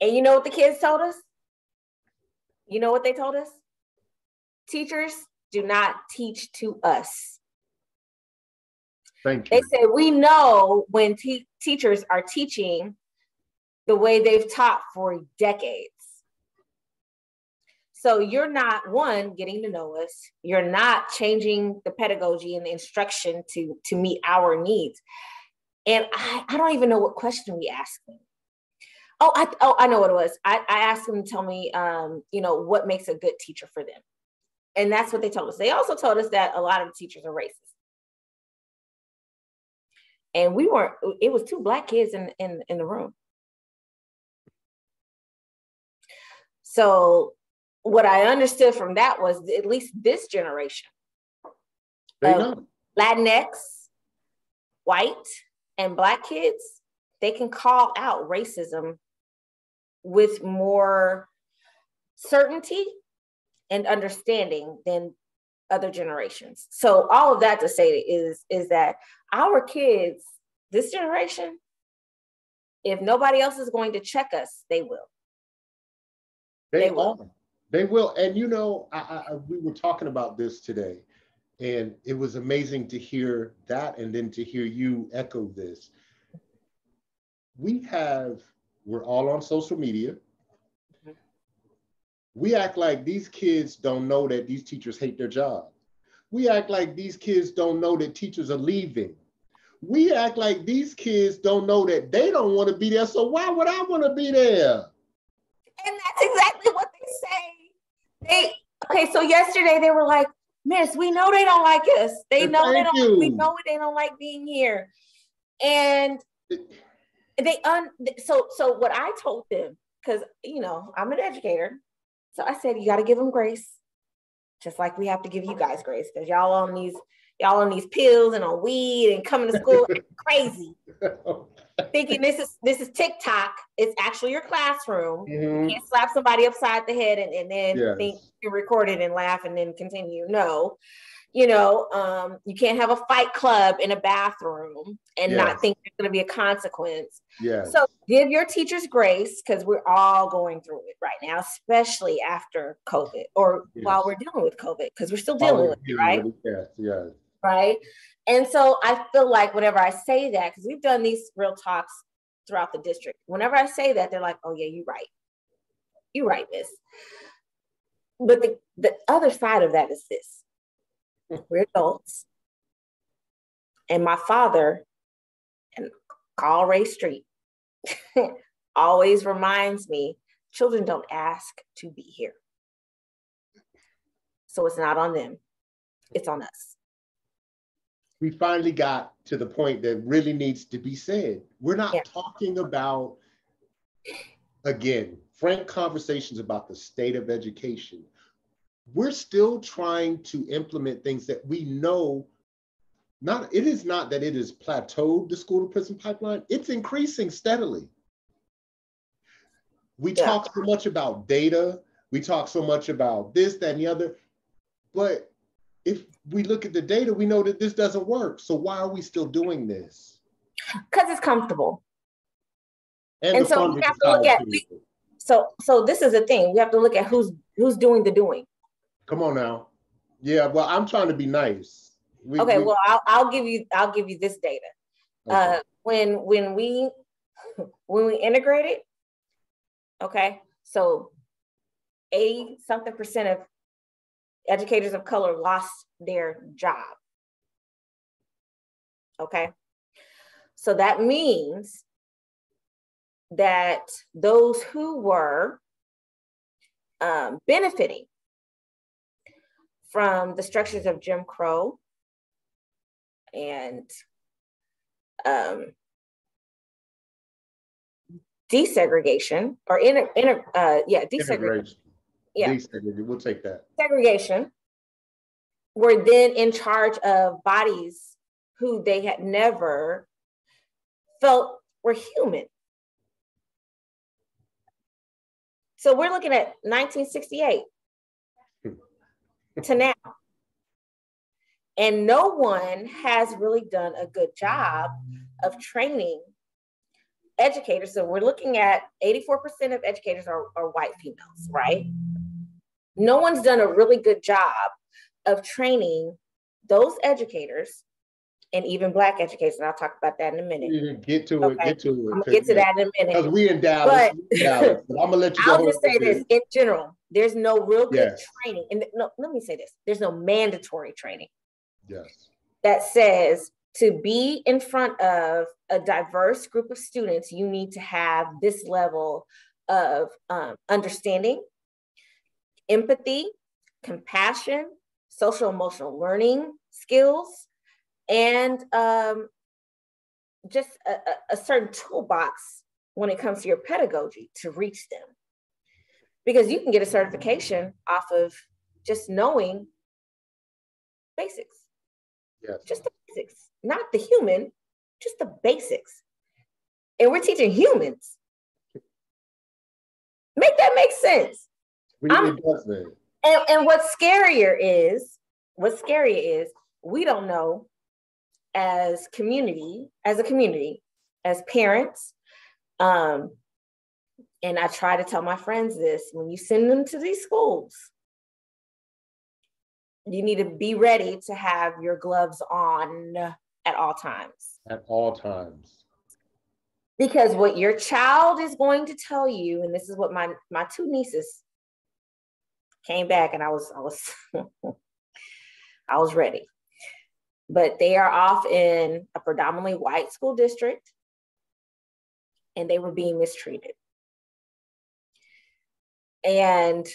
and you know what the kids told us? You know what they told us? Teachers do not teach to us. Thank you. They say we know when te- teachers are teaching the way they've taught for decades. So you're not one getting to know us. You're not changing the pedagogy and the instruction to to meet our needs. And I, I don't even know what question we asked them. Oh, I oh I know what it was. I, I asked them to tell me, um, you know, what makes a good teacher for them, and that's what they told us. They also told us that a lot of teachers are racist, and we weren't. It was two black kids in in in the room. So what I understood from that was at least this generation of Latinx, white, and black kids, they can call out racism with more certainty and understanding than other generations. So all of that to say is is that our kids, this generation, if nobody else is going to check us, they will. They, they will. They will. And you know, I, I, we were talking about this today, and it was amazing to hear that and then to hear you echo this. We have, we're all on social media. We act like these kids don't know that these teachers hate their job. We act like these kids don't know that teachers are leaving. We act like these kids don't know that they don't want to be there. So why would I want to be there? And that's exactly. They okay, so yesterday they were like, Miss, we know they don't like us. They know Thank they don't you. we know they don't like being here. And they un so so what I told them, because you know, I'm an educator. So I said, you got to give them grace, just like we have to give you guys grace, because y'all on these y'all on these pills and on weed and coming to school (laughs) crazy. (laughs) thinking this is this is TikTok. It's actually your classroom. Mm-hmm. You can't slap somebody upside the head and, and then yes. think you record it and laugh and then continue. No. You know, um, you can't have a fight club in a bathroom and yes. not think there's going to be a consequence. Yeah. So give your teachers grace because we're all going through it right now, especially after COVID or yes. while we're dealing with COVID because we're still dealing with it, right? Yes. Yes. Right. And so I feel like whenever I say that, because we've done these real talks throughout the district, whenever I say that, they're like, oh, yeah, you're right. You're right, miss. But the, the other side of that is this we're adults. And my father, and Carl Ray Street, (laughs) always reminds me children don't ask to be here. So it's not on them, it's on us we finally got to the point that really needs to be said. We're not yeah. talking about, again, frank conversations about the state of education. We're still trying to implement things that we know not it is not that it is plateaued the school to prison pipeline it's increasing steadily we yeah. talk so much about data we talk so much about this that and the other but if we look at the data, we know that this doesn't work. So why are we still doing this? Because it's comfortable. And, and so we have to look at so so this is the thing. We have to look at who's who's doing the doing. Come on now. Yeah, well, I'm trying to be nice. We, okay, we, well, I'll, I'll give you I'll give you this data. Okay. Uh, when when we (laughs) when we integrated, okay, so 80 something percent of educators of color lost their job. Okay. So that means that those who were um, benefiting from the structures of Jim Crow and um, desegregation or inter, inter uh, yeah desegregation yeah. We'll take that. Segregation. were then in charge of bodies who they had never felt were human. So we're looking at 1968 hmm. to now. And no one has really done a good job of training educators. So we're looking at 84% of educators are, are white females, right? No one's done a really good job of training those educators and even black educators. And I'll talk about that in a minute. Get to okay. it. Get to it. I'm get to that in a minute. Because we in Dallas. But, Dallas, but I'm gonna let you. (laughs) I'll just say this in general. There's no real good yes. training, and no, let me say this: there's no mandatory training. Yes. That says to be in front of a diverse group of students, you need to have this level of um, understanding, empathy, compassion, social emotional learning skills, and um, just a, a certain toolbox when it comes to your pedagogy to reach them. Because you can get a certification off of just knowing basics. Yes. Just the basics, not the human, just the basics. And we're teaching humans. Make that make sense. Really and, and what's scarier is, what's scarier is we don't know as community, as a community, as parents, um, and I try to tell my friends this when you send them to these schools, you need to be ready to have your gloves on at all times. At all times. Because what your child is going to tell you, and this is what my my two nieces came back, and I was I was (laughs) I was ready. But they are off in a predominantly white school district, and they were being mistreated. And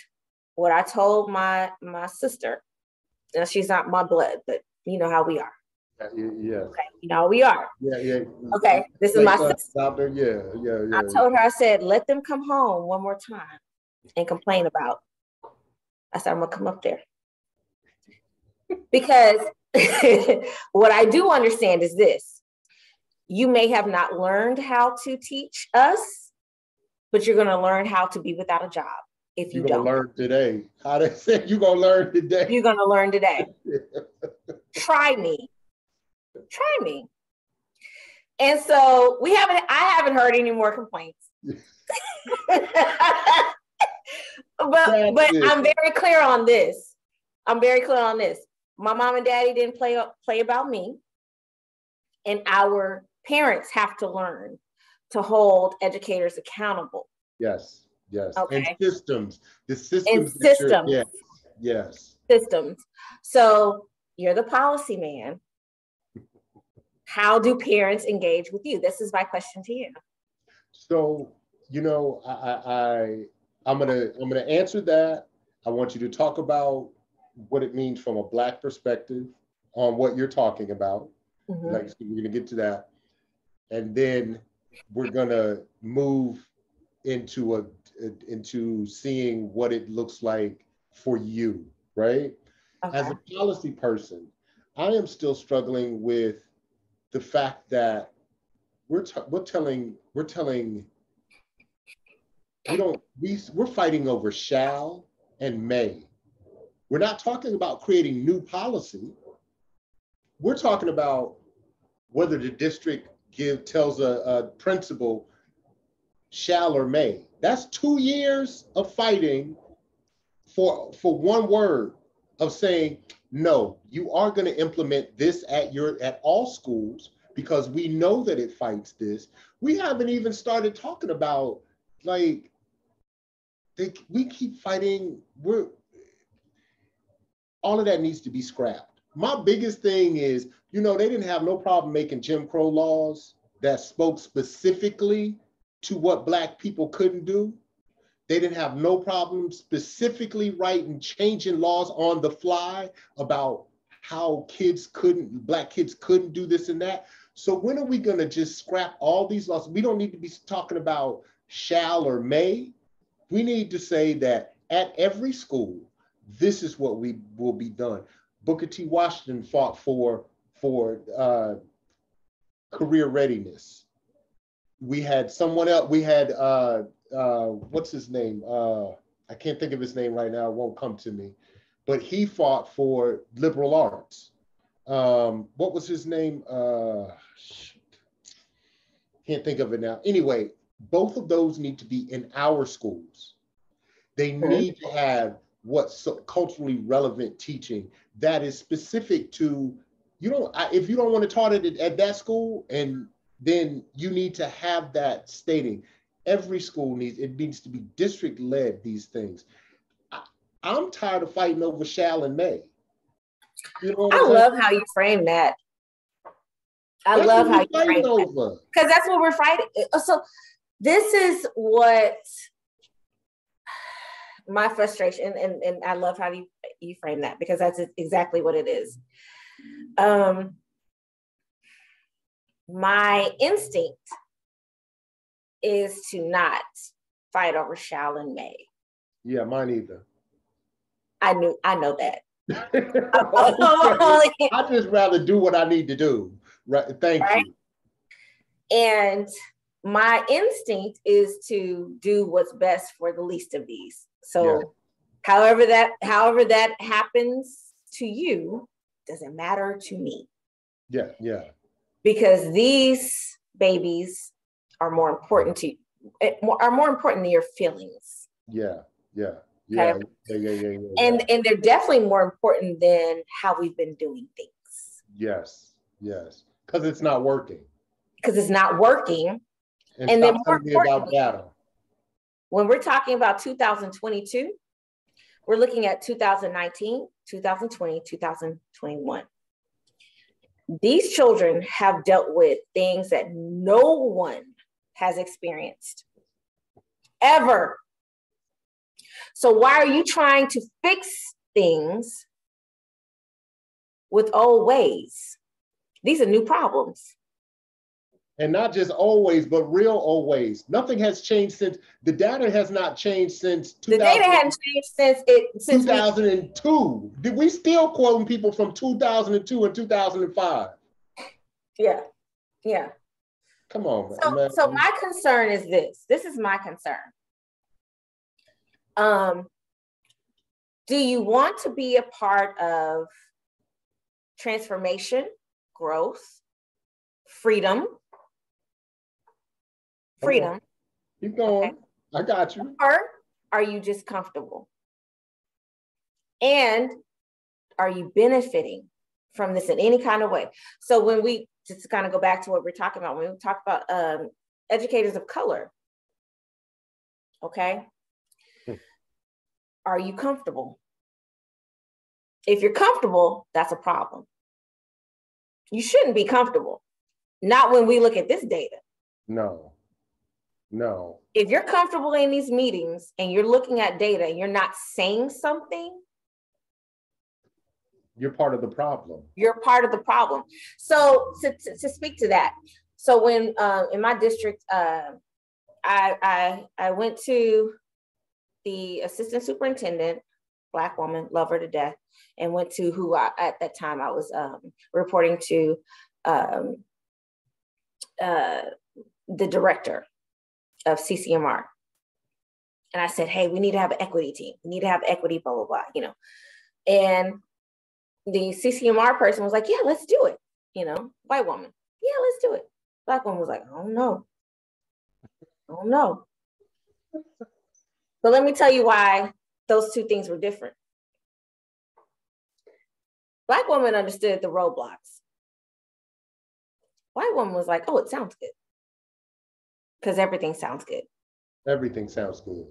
what I told my my sister now, she's not my blood, but you know how we are. Yeah, yeah. Okay, you know we are. Yeah, yeah. Okay, this is my sister. Yeah, yeah, yeah. I told her, I said, let them come home one more time and complain about. I said, I'm gonna come up there. because (laughs) what I do understand is this you may have not learned how to teach us, but you're gonna learn how to be without a job if you you're don't. learn today. How they say you're gonna learn today. You're gonna learn today. (laughs) Try me. Try me. And so we haven't I haven't heard any more complaints. (laughs) but but I'm very clear on this. I'm very clear on this. My mom and daddy didn't play play about me. And our parents have to learn to hold educators accountable. Yes. Yes. Okay. And systems. The systems. And systems. Yes. Yes. Systems. So you're the policy man. How do parents engage with you? This is my question to you. So, you know, I, I I'm gonna I'm gonna answer that. I want you to talk about what it means from a black perspective on what you're talking about. Mm-hmm. Like we're gonna get to that. And then we're gonna move into a into seeing what it looks like for you, right? Okay. As a policy person, I am still struggling with the fact that we're t- we're telling we're telling we don't we we're fighting over shall and may. We're not talking about creating new policy. We're talking about whether the district give tells a, a principal shall or may. That's two years of fighting for, for one word of saying, no, you are going to implement this at your at all schools because we know that it fights this. We haven't even started talking about like they, we keep fighting. We're all of that needs to be scrapped. My biggest thing is, you know, they didn't have no problem making Jim Crow laws that spoke specifically to what Black people couldn't do. They didn't have no problem specifically writing, changing laws on the fly about how kids couldn't, Black kids couldn't do this and that. So when are we going to just scrap all these laws? We don't need to be talking about shall or may. We need to say that at every school, this is what we will be done. Booker T. Washington fought for for uh, career readiness. We had someone else. We had uh, uh, what's his name? Uh, I can't think of his name right now. It won't come to me. But he fought for liberal arts. Um, what was his name? Uh, can't think of it now. Anyway, both of those need to be in our schools. They need to have what's so culturally relevant teaching that is specific to you don't if you don't want to taught it at that school and then you need to have that stating every school needs it needs to be district led these things. I, am tired of fighting over shall and may. You know i love how you frame that. I that's love how you frame over. Because that's what we're fighting so this is what my frustration and, and i love how you you frame that because that's exactly what it is. Um my instinct is to not fight over shall and may. Yeah mine either. I knew i know that. (laughs) I just rather do what i need to do. Right thank right? you. And my instinct is to do what's best for the least of these so yeah. however that however that happens to you doesn't matter to me. Yeah, yeah. Because these babies are more important to eh, are more important than your feelings. Yeah, yeah. Yeah, okay? yeah, yeah, yeah, yeah, And and they're definitely more important than how we've been doing things. Yes, yes. Because it's not working. Because it's not working. And, and then more about data. When we're talking about 2022, we're looking at 2019, 2020, 2021. These children have dealt with things that no one has experienced ever. So, why are you trying to fix things with old ways? These are new problems and not just always, but real always. Nothing has changed since the data has not changed since. The data hasn't changed since it since 2002. We, Did we still quoting people from 2002 and 2005? Yeah, yeah. Come on, so, man. So my concern is this. This is my concern. Um, do you want to be a part of transformation, growth, freedom? Freedom. Keep going. Okay. I got you. Or are you just comfortable? And are you benefiting from this in any kind of way? So when we just kind of go back to what we're talking about, when we talk about um, educators of color, okay, hmm. are you comfortable? If you're comfortable, that's a problem. You shouldn't be comfortable. Not when we look at this data. No. No. If you're comfortable in these meetings and you're looking at data and you're not saying something, you're part of the problem. You're part of the problem. So to, to, to speak to that, so when uh, in my district, uh, I, I I went to the assistant superintendent, black woman, love her to death, and went to who I, at that time I was um, reporting to um, uh, the director of CCMR. And I said, hey, we need to have an equity team. We need to have equity, blah, blah, blah, you know. And the CCMR person was like, yeah, let's do it. You know, white woman, yeah, let's do it. Black woman was like, oh no. Oh no. But let me tell you why those two things were different. Black woman understood the roadblocks. White woman was like, oh, it sounds good because everything sounds good. Everything sounds good.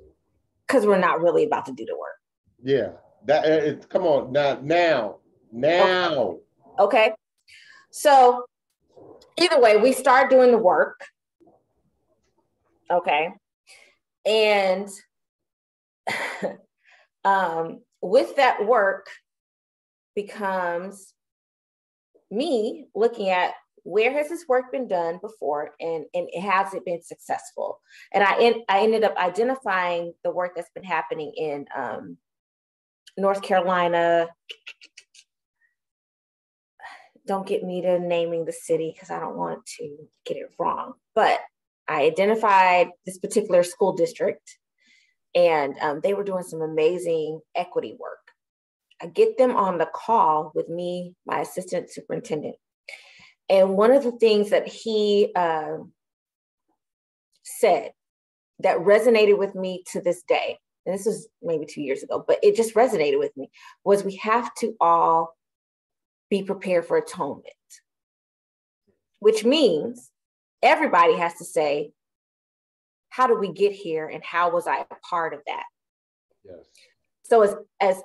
Because we're not really about to do the work. Yeah. That uh, it, come on now now now. Okay. okay. So either way, we start doing the work. Okay. And (laughs) um, with that work becomes me looking at where has this work been done before and, and has it been successful? And I, en- I ended up identifying the work that's been happening in um, North Carolina, don't get me to naming the city because I don't want to get it wrong. But I identified this particular school district and um, they were doing some amazing equity work. I get them on the call with me, my assistant superintendent. And one of the things that he uh, said that resonated with me to this day, and this was maybe two years ago, but it just resonated with me, was we have to all be prepared for atonement, which means everybody has to say, how did we get here and how was I a part of that? Yes. So as, as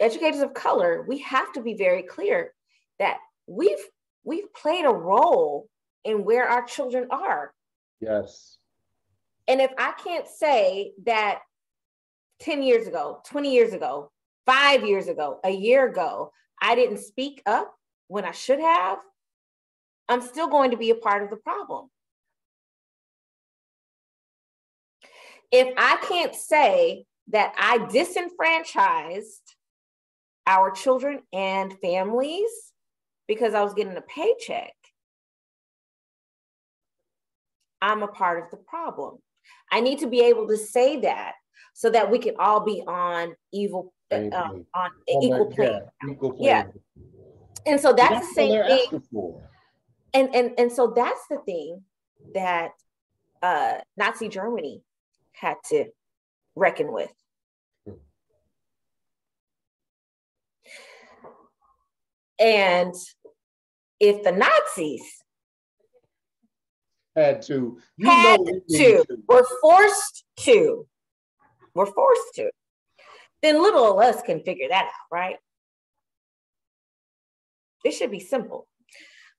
educators of color, we have to be very clear that we've we've played a role in where our children are. Yes. And if I can't say that 10 years ago, 20 years ago, five years ago, a year ago, I didn't speak up when I should have, I'm still going to be a part of the problem. If I can't say that I disenfranchised our children and families because I was getting a paycheck, I'm a part of the problem. I need to be able to say that so that we can all be on evil uh, on oh equal plane. Yeah. Yeah. And so that's, that's the same thing. And and and so that's the thing that uh, Nazi Germany had to reckon with. And if the Nazis had to, you had know to, were forced to, were forced to, then little of us can figure that out, right? It should be simple.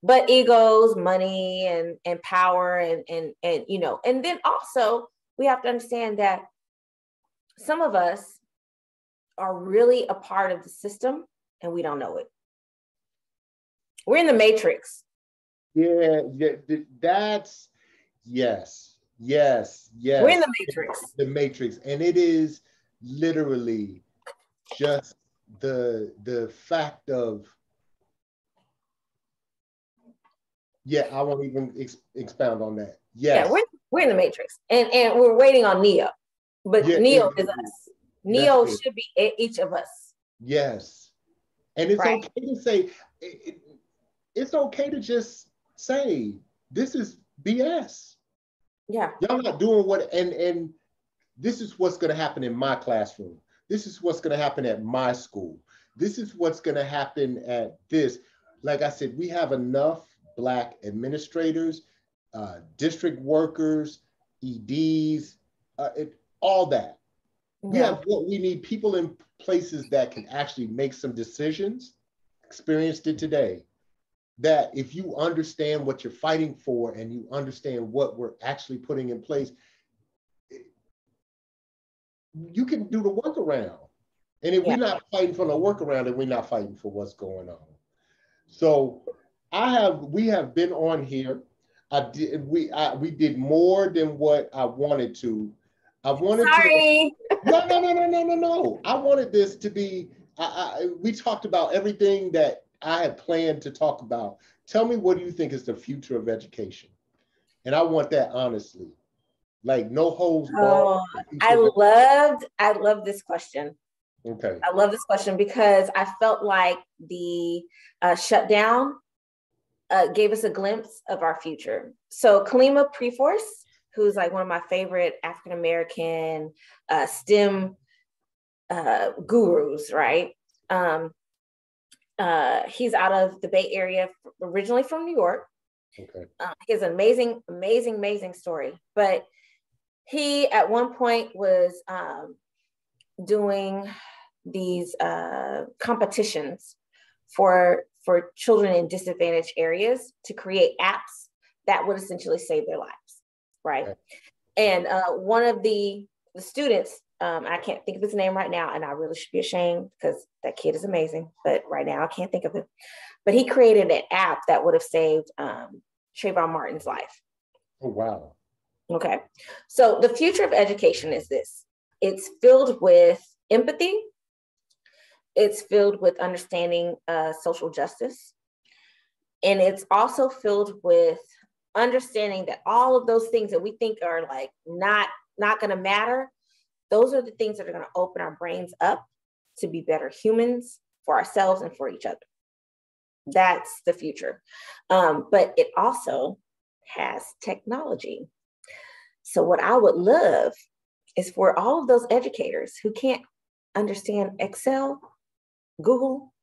But egos, money, and and power, and and and you know, and then also we have to understand that some of us are really a part of the system and we don't know it. We're in the matrix. Yeah, yeah that's yes, yes, yes. We're in the matrix. The matrix. And it is literally just the the fact of yeah, I won't even ex- expound on that. Yes. Yeah, we're, we're in the matrix and, and we're waiting on Neo, but yeah, Neo is us. Neo should be each of us. Yes. And it's right? okay to say, it, it's okay to just say, this is BS. Yeah. Y'all not doing what, and, and this is what's going to happen in my classroom. This is what's going to happen at my school. This is what's going to happen at this. Like I said, we have enough Black administrators uh, district workers, EDs, uh, it, all that. Yeah. We have what we need people in places that can actually make some decisions. Experienced it today. That if you understand what you're fighting for and you understand what we're actually putting in place, you can do the workaround. And if yeah. we're not fighting for the workaround, then we're not fighting for what's going on. So I have we have been on here I did we I, we did more than what I wanted to. I wanted Sorry. to No, no, no, no, no, no, no. I wanted this to be I, I, we talked about everything that I had planned to talk about. Tell me what do you think is the future of education? And I want that honestly. Like no holds oh, I loved I love this question. Okay. I love this question because I felt like the uh, shutdown uh, gave us a glimpse of our future. So Kalimah Priforce, who's like one of my favorite African American uh, STEM uh, gurus, right? Um, uh, he's out of the Bay Area, originally from New York. Okay. Uh, he has an amazing, amazing, amazing story. But he, at one point, was um, doing these uh, competitions for for children in disadvantaged areas to create apps that would essentially save their lives, right? Okay. And uh, one of the, the students, um, I can't think of his name right now, and I really should be ashamed because that kid is amazing, but right now I can't think of it. But he created an app that would have saved um, Trayvon Martin's life. Oh, wow. Okay. So the future of education is this it's filled with empathy, it's filled with understanding uh, social justice. And it's also filled with understanding that all of those things that we think are like not not going to matter, those are the things that are going to open our brains up to be better humans for ourselves and for each other. That's the future. Um, but it also has technology. So, what I would love is for all of those educators who can't understand Excel, Google,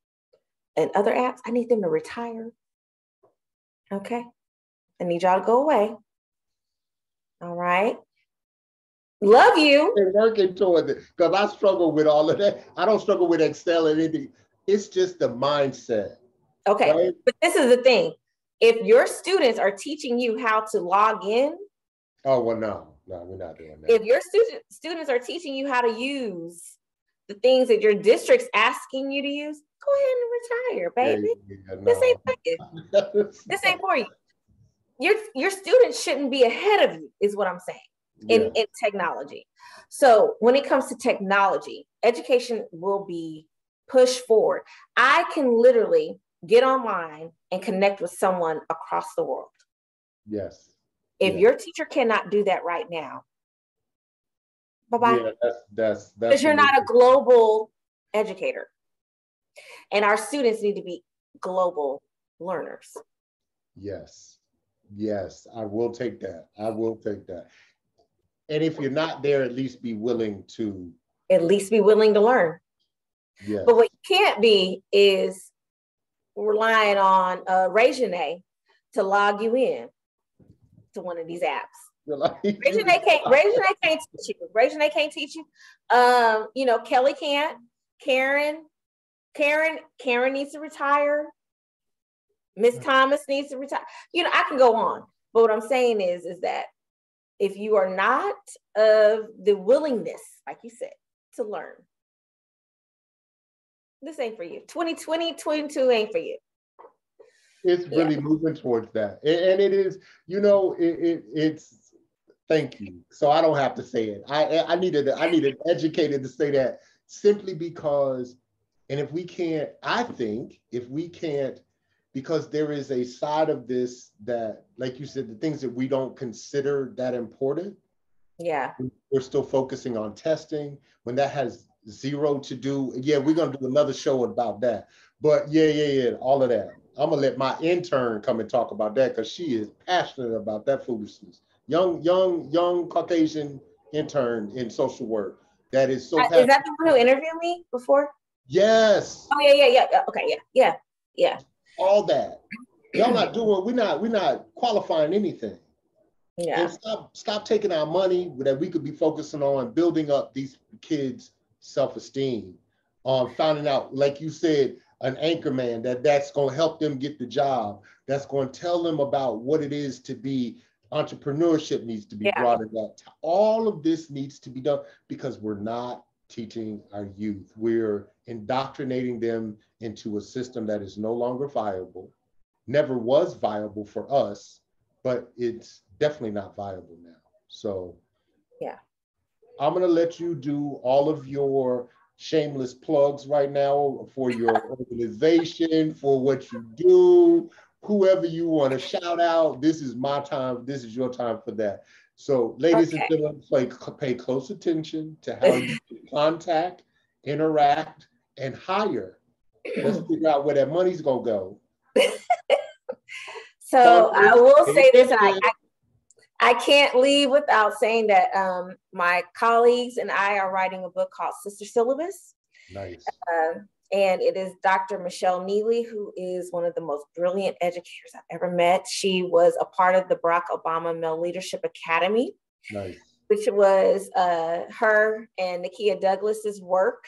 and other apps, I need them to retire. Okay. I need y'all to go away. All right. Love you. And working toward it because I struggle with all of that. I don't struggle with Excel or anything. It's just the mindset. Okay. Right? But this is the thing. If your students are teaching you how to log in. Oh, well, no, no, we're not doing that. If your student, students are teaching you how to use the things that your district's asking you to use, go ahead and retire, baby. Yeah, yeah, no. This ain't for you. this ain't for you. Your, your students shouldn't be ahead of you, is what I'm saying in, yeah. in technology. So when it comes to technology, education will be pushed forward. I can literally get online and connect with someone across the world. Yes. If your teacher cannot do that right now, bye bye. Yeah, that's that's because you're not a global educator, and our students need to be global learners. Yes, yes, I will take that. I will take that. And if you're not there, at least be willing to. At least be willing to learn. Yes. But what you can't be is relying on uh, Regine to log you in to one of these apps. Regine (laughs) can't. Regine can't teach you. Regine can't teach you. Um, you know, Kelly can't. Karen, Karen, Karen needs to retire. Miss Thomas needs to retire. You know, I can go on. But what I'm saying is, is that if you are not of the willingness, like you said, to learn, this ain't for you. 2020, 22 ain't for you. It's really yeah. moving towards that. And it is, you know, it, it, it's thank you. So I don't have to say it. I I needed I needed educated to say that simply because, and if we can't, I think if we can't because there is a side of this that, like you said, the things that we don't consider that important. Yeah. We're still focusing on testing when that has zero to do. Yeah, we're gonna do another show about that. But yeah, yeah, yeah, all of that. I'm gonna let my intern come and talk about that because she is passionate about that foolishness. Young, young, young Caucasian intern in social work. That is so. Uh, is that the one who interviewed me before? Yes. Oh yeah, yeah, yeah. Okay, yeah, yeah, yeah all that. Y'all not doing, we're not, we're not qualifying anything. Yeah. And stop, stop taking our money that we could be focusing on building up these kids' self-esteem, on um, finding out, like you said, an anchor man that that's going to help them get the job, that's going to tell them about what it is to be entrepreneurship needs to be yeah. brought in that. All of this needs to be done because we're not teaching our youth. We're indoctrinating them into a system that is no longer viable, never was viable for us, but it's definitely not viable now. So, yeah. I'm going to let you do all of your shameless plugs right now for your (laughs) organization, for what you do, whoever you want to shout out. This is my time. This is your time for that. So, ladies okay. and gentlemen, pay, pay close attention to how you (laughs) contact, interact, and hire. Let's (clears throat) figure out where that money's gonna go. (laughs) so I will say this: I, I, I can't leave without saying that um, my colleagues and I are writing a book called Sister Syllabus. Nice. Uh, and it is Dr. Michelle Neely, who is one of the most brilliant educators I've ever met. She was a part of the Barack Obama Male Leadership Academy, nice. which was uh, her and Nakia Douglas's work.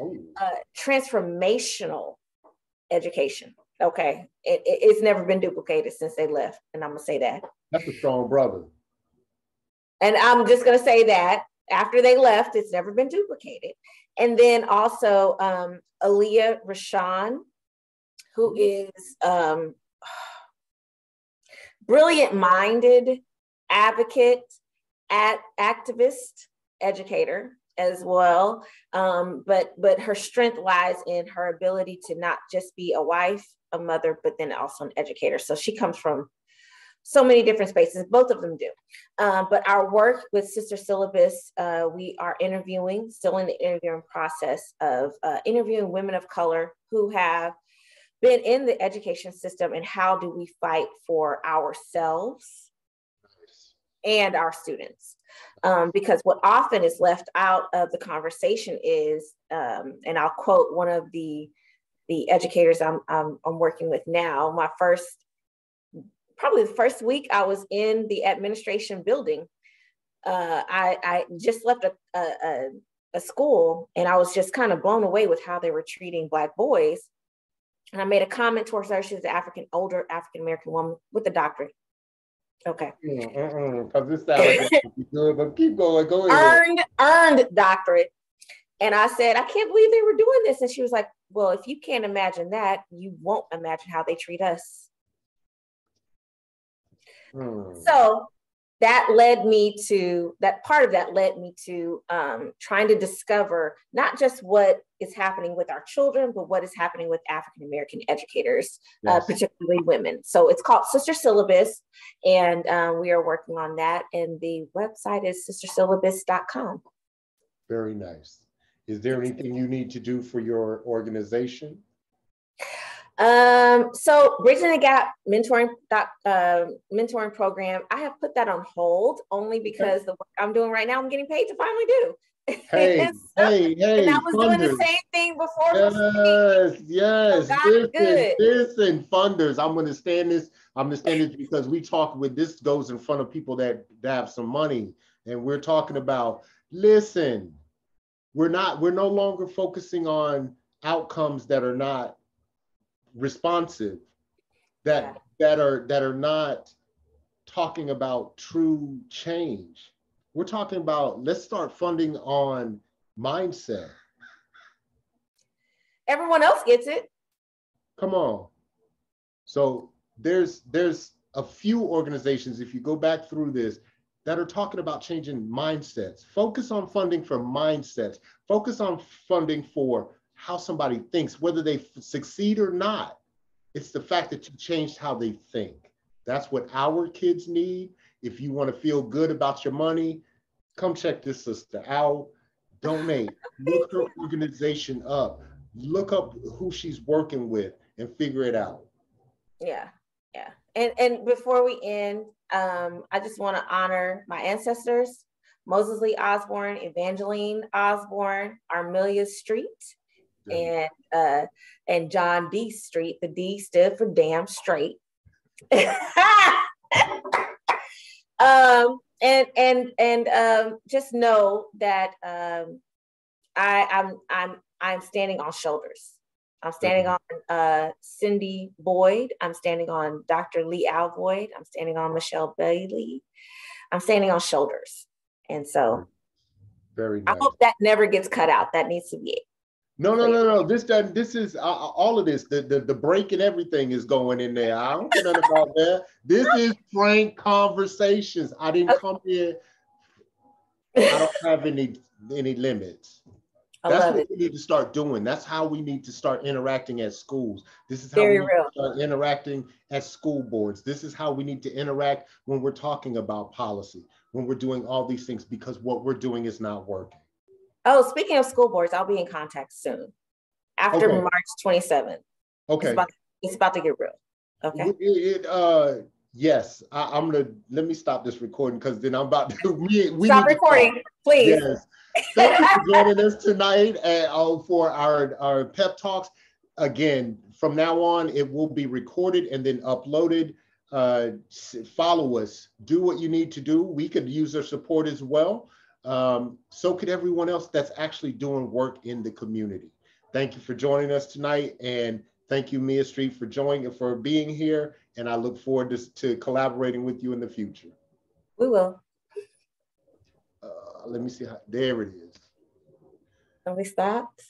Uh, transformational education. Okay, it, it, it's never been duplicated since they left, and I'm gonna say that. That's a strong brother. And I'm just gonna say that after they left, it's never been duplicated. And then also um, Aaliyah Rashan, who mm-hmm. um, (sighs) brilliant minded advocate, at activist educator as well. Um, but but her strength lies in her ability to not just be a wife, a mother, but then also an educator. So she comes from so many different spaces. Both of them do. Uh, but our work with Sister Syllabus, uh, we are interviewing, still in the interviewing process of uh, interviewing women of color who have been in the education system and how do we fight for ourselves and our students. Um, because what often is left out of the conversation is, um, and I'll quote one of the the educators I'm, I'm, I'm working with now. My first, probably the first week I was in the administration building. Uh, I, I just left a, a, a school and I was just kind of blown away with how they were treating Black boys. And I made a comment towards her. She's an African, older African American woman with a doctorate. Okay. Mm, mm, mm. Because this sounds good, but keep going. Go ahead. (laughs) Earned, earned doctorate. And I said, I can't believe they were doing this. And she was like, Well, if you can't imagine that, you won't imagine how they treat us. Hmm. So that led me to that part of that led me to um, trying to discover not just what is happening with our children but what is happening with african american educators uh, yes. uh, particularly women. So it's called sister syllabus and um, we are working on that and the website is sistersyllabus.com very nice. Is there anything you need to do for your organization um, so Bridging the Gap mentoring uh, mentoring program, I have put that on hold only because the work I'm doing right now, I'm getting paid to finally do. Hey, (laughs) so, hey, hey! And I was funders. doing the same thing before. Yes, yes. So listen, listen, funders. I'm going to stand this. I'm going to stand this because we talk with this goes in front of people that, that have some money, and we're talking about. Listen, we're not. We're no longer focusing on outcomes that are not responsive that that are that are not talking about true change. We're talking about let's start funding on mindset. Everyone else gets it. Come on. So there's there's a few organizations if you go back through this that are talking about changing mindsets. Focus on funding for mindsets. Focus on funding for how somebody thinks, whether they succeed or not. It's the fact that you changed how they think. That's what our kids need. If you want to feel good about your money, come check this sister out. Donate. (laughs) Look her organization up. Look up who she's working with and figure it out. Yeah, yeah. And and before we end, um, I just want to honor my ancestors, Moses Lee Osborne, Evangeline Osborne, Armelia Street, and uh, and John D Street. The D stood for damn straight. (laughs) um, and and and um, just know that um, I, I'm I'm I'm standing on shoulders. I'm standing on uh, Cindy Boyd. I'm standing on Dr. Lee Alvoyd. I'm standing on Michelle Bailey. I'm standing on shoulders. And so very nice. I hope that never gets cut out. That needs to be it. No, no, no, no. This doesn't. This is uh, uh, all of this. The, the the break and everything is going in there. I don't know about that. This is frank conversations. I didn't come here. I don't have any any limits. That's what it. we need to start doing. That's how we need to start interacting at schools. This is how Very we start interacting at school boards. This is how we need to interact when we're talking about policy, when we're doing all these things, because what we're doing is not working. Oh, speaking of school boards, I'll be in contact soon after okay. March 27th. Okay. It's about, it's about, to get real. Okay. It, it, uh, yes, I, am gonna let me stop this recording because then I'm about to. (laughs) We, we stop recording, please. Yes. Thank you for joining us tonight and uh, for our our pep talks. Again, from now on, it will be recorded and then uploaded. Uh, follow us. Do what you need to do. We could use our support as well. Um, so could everyone else that's actually doing work in the community. Thank you for joining us tonight. And thank you, Mia Street, for joining, for being here. And I look forward to, to collaborating with you in the future. We will. Uh, let me see how, there it is. Are we stopped?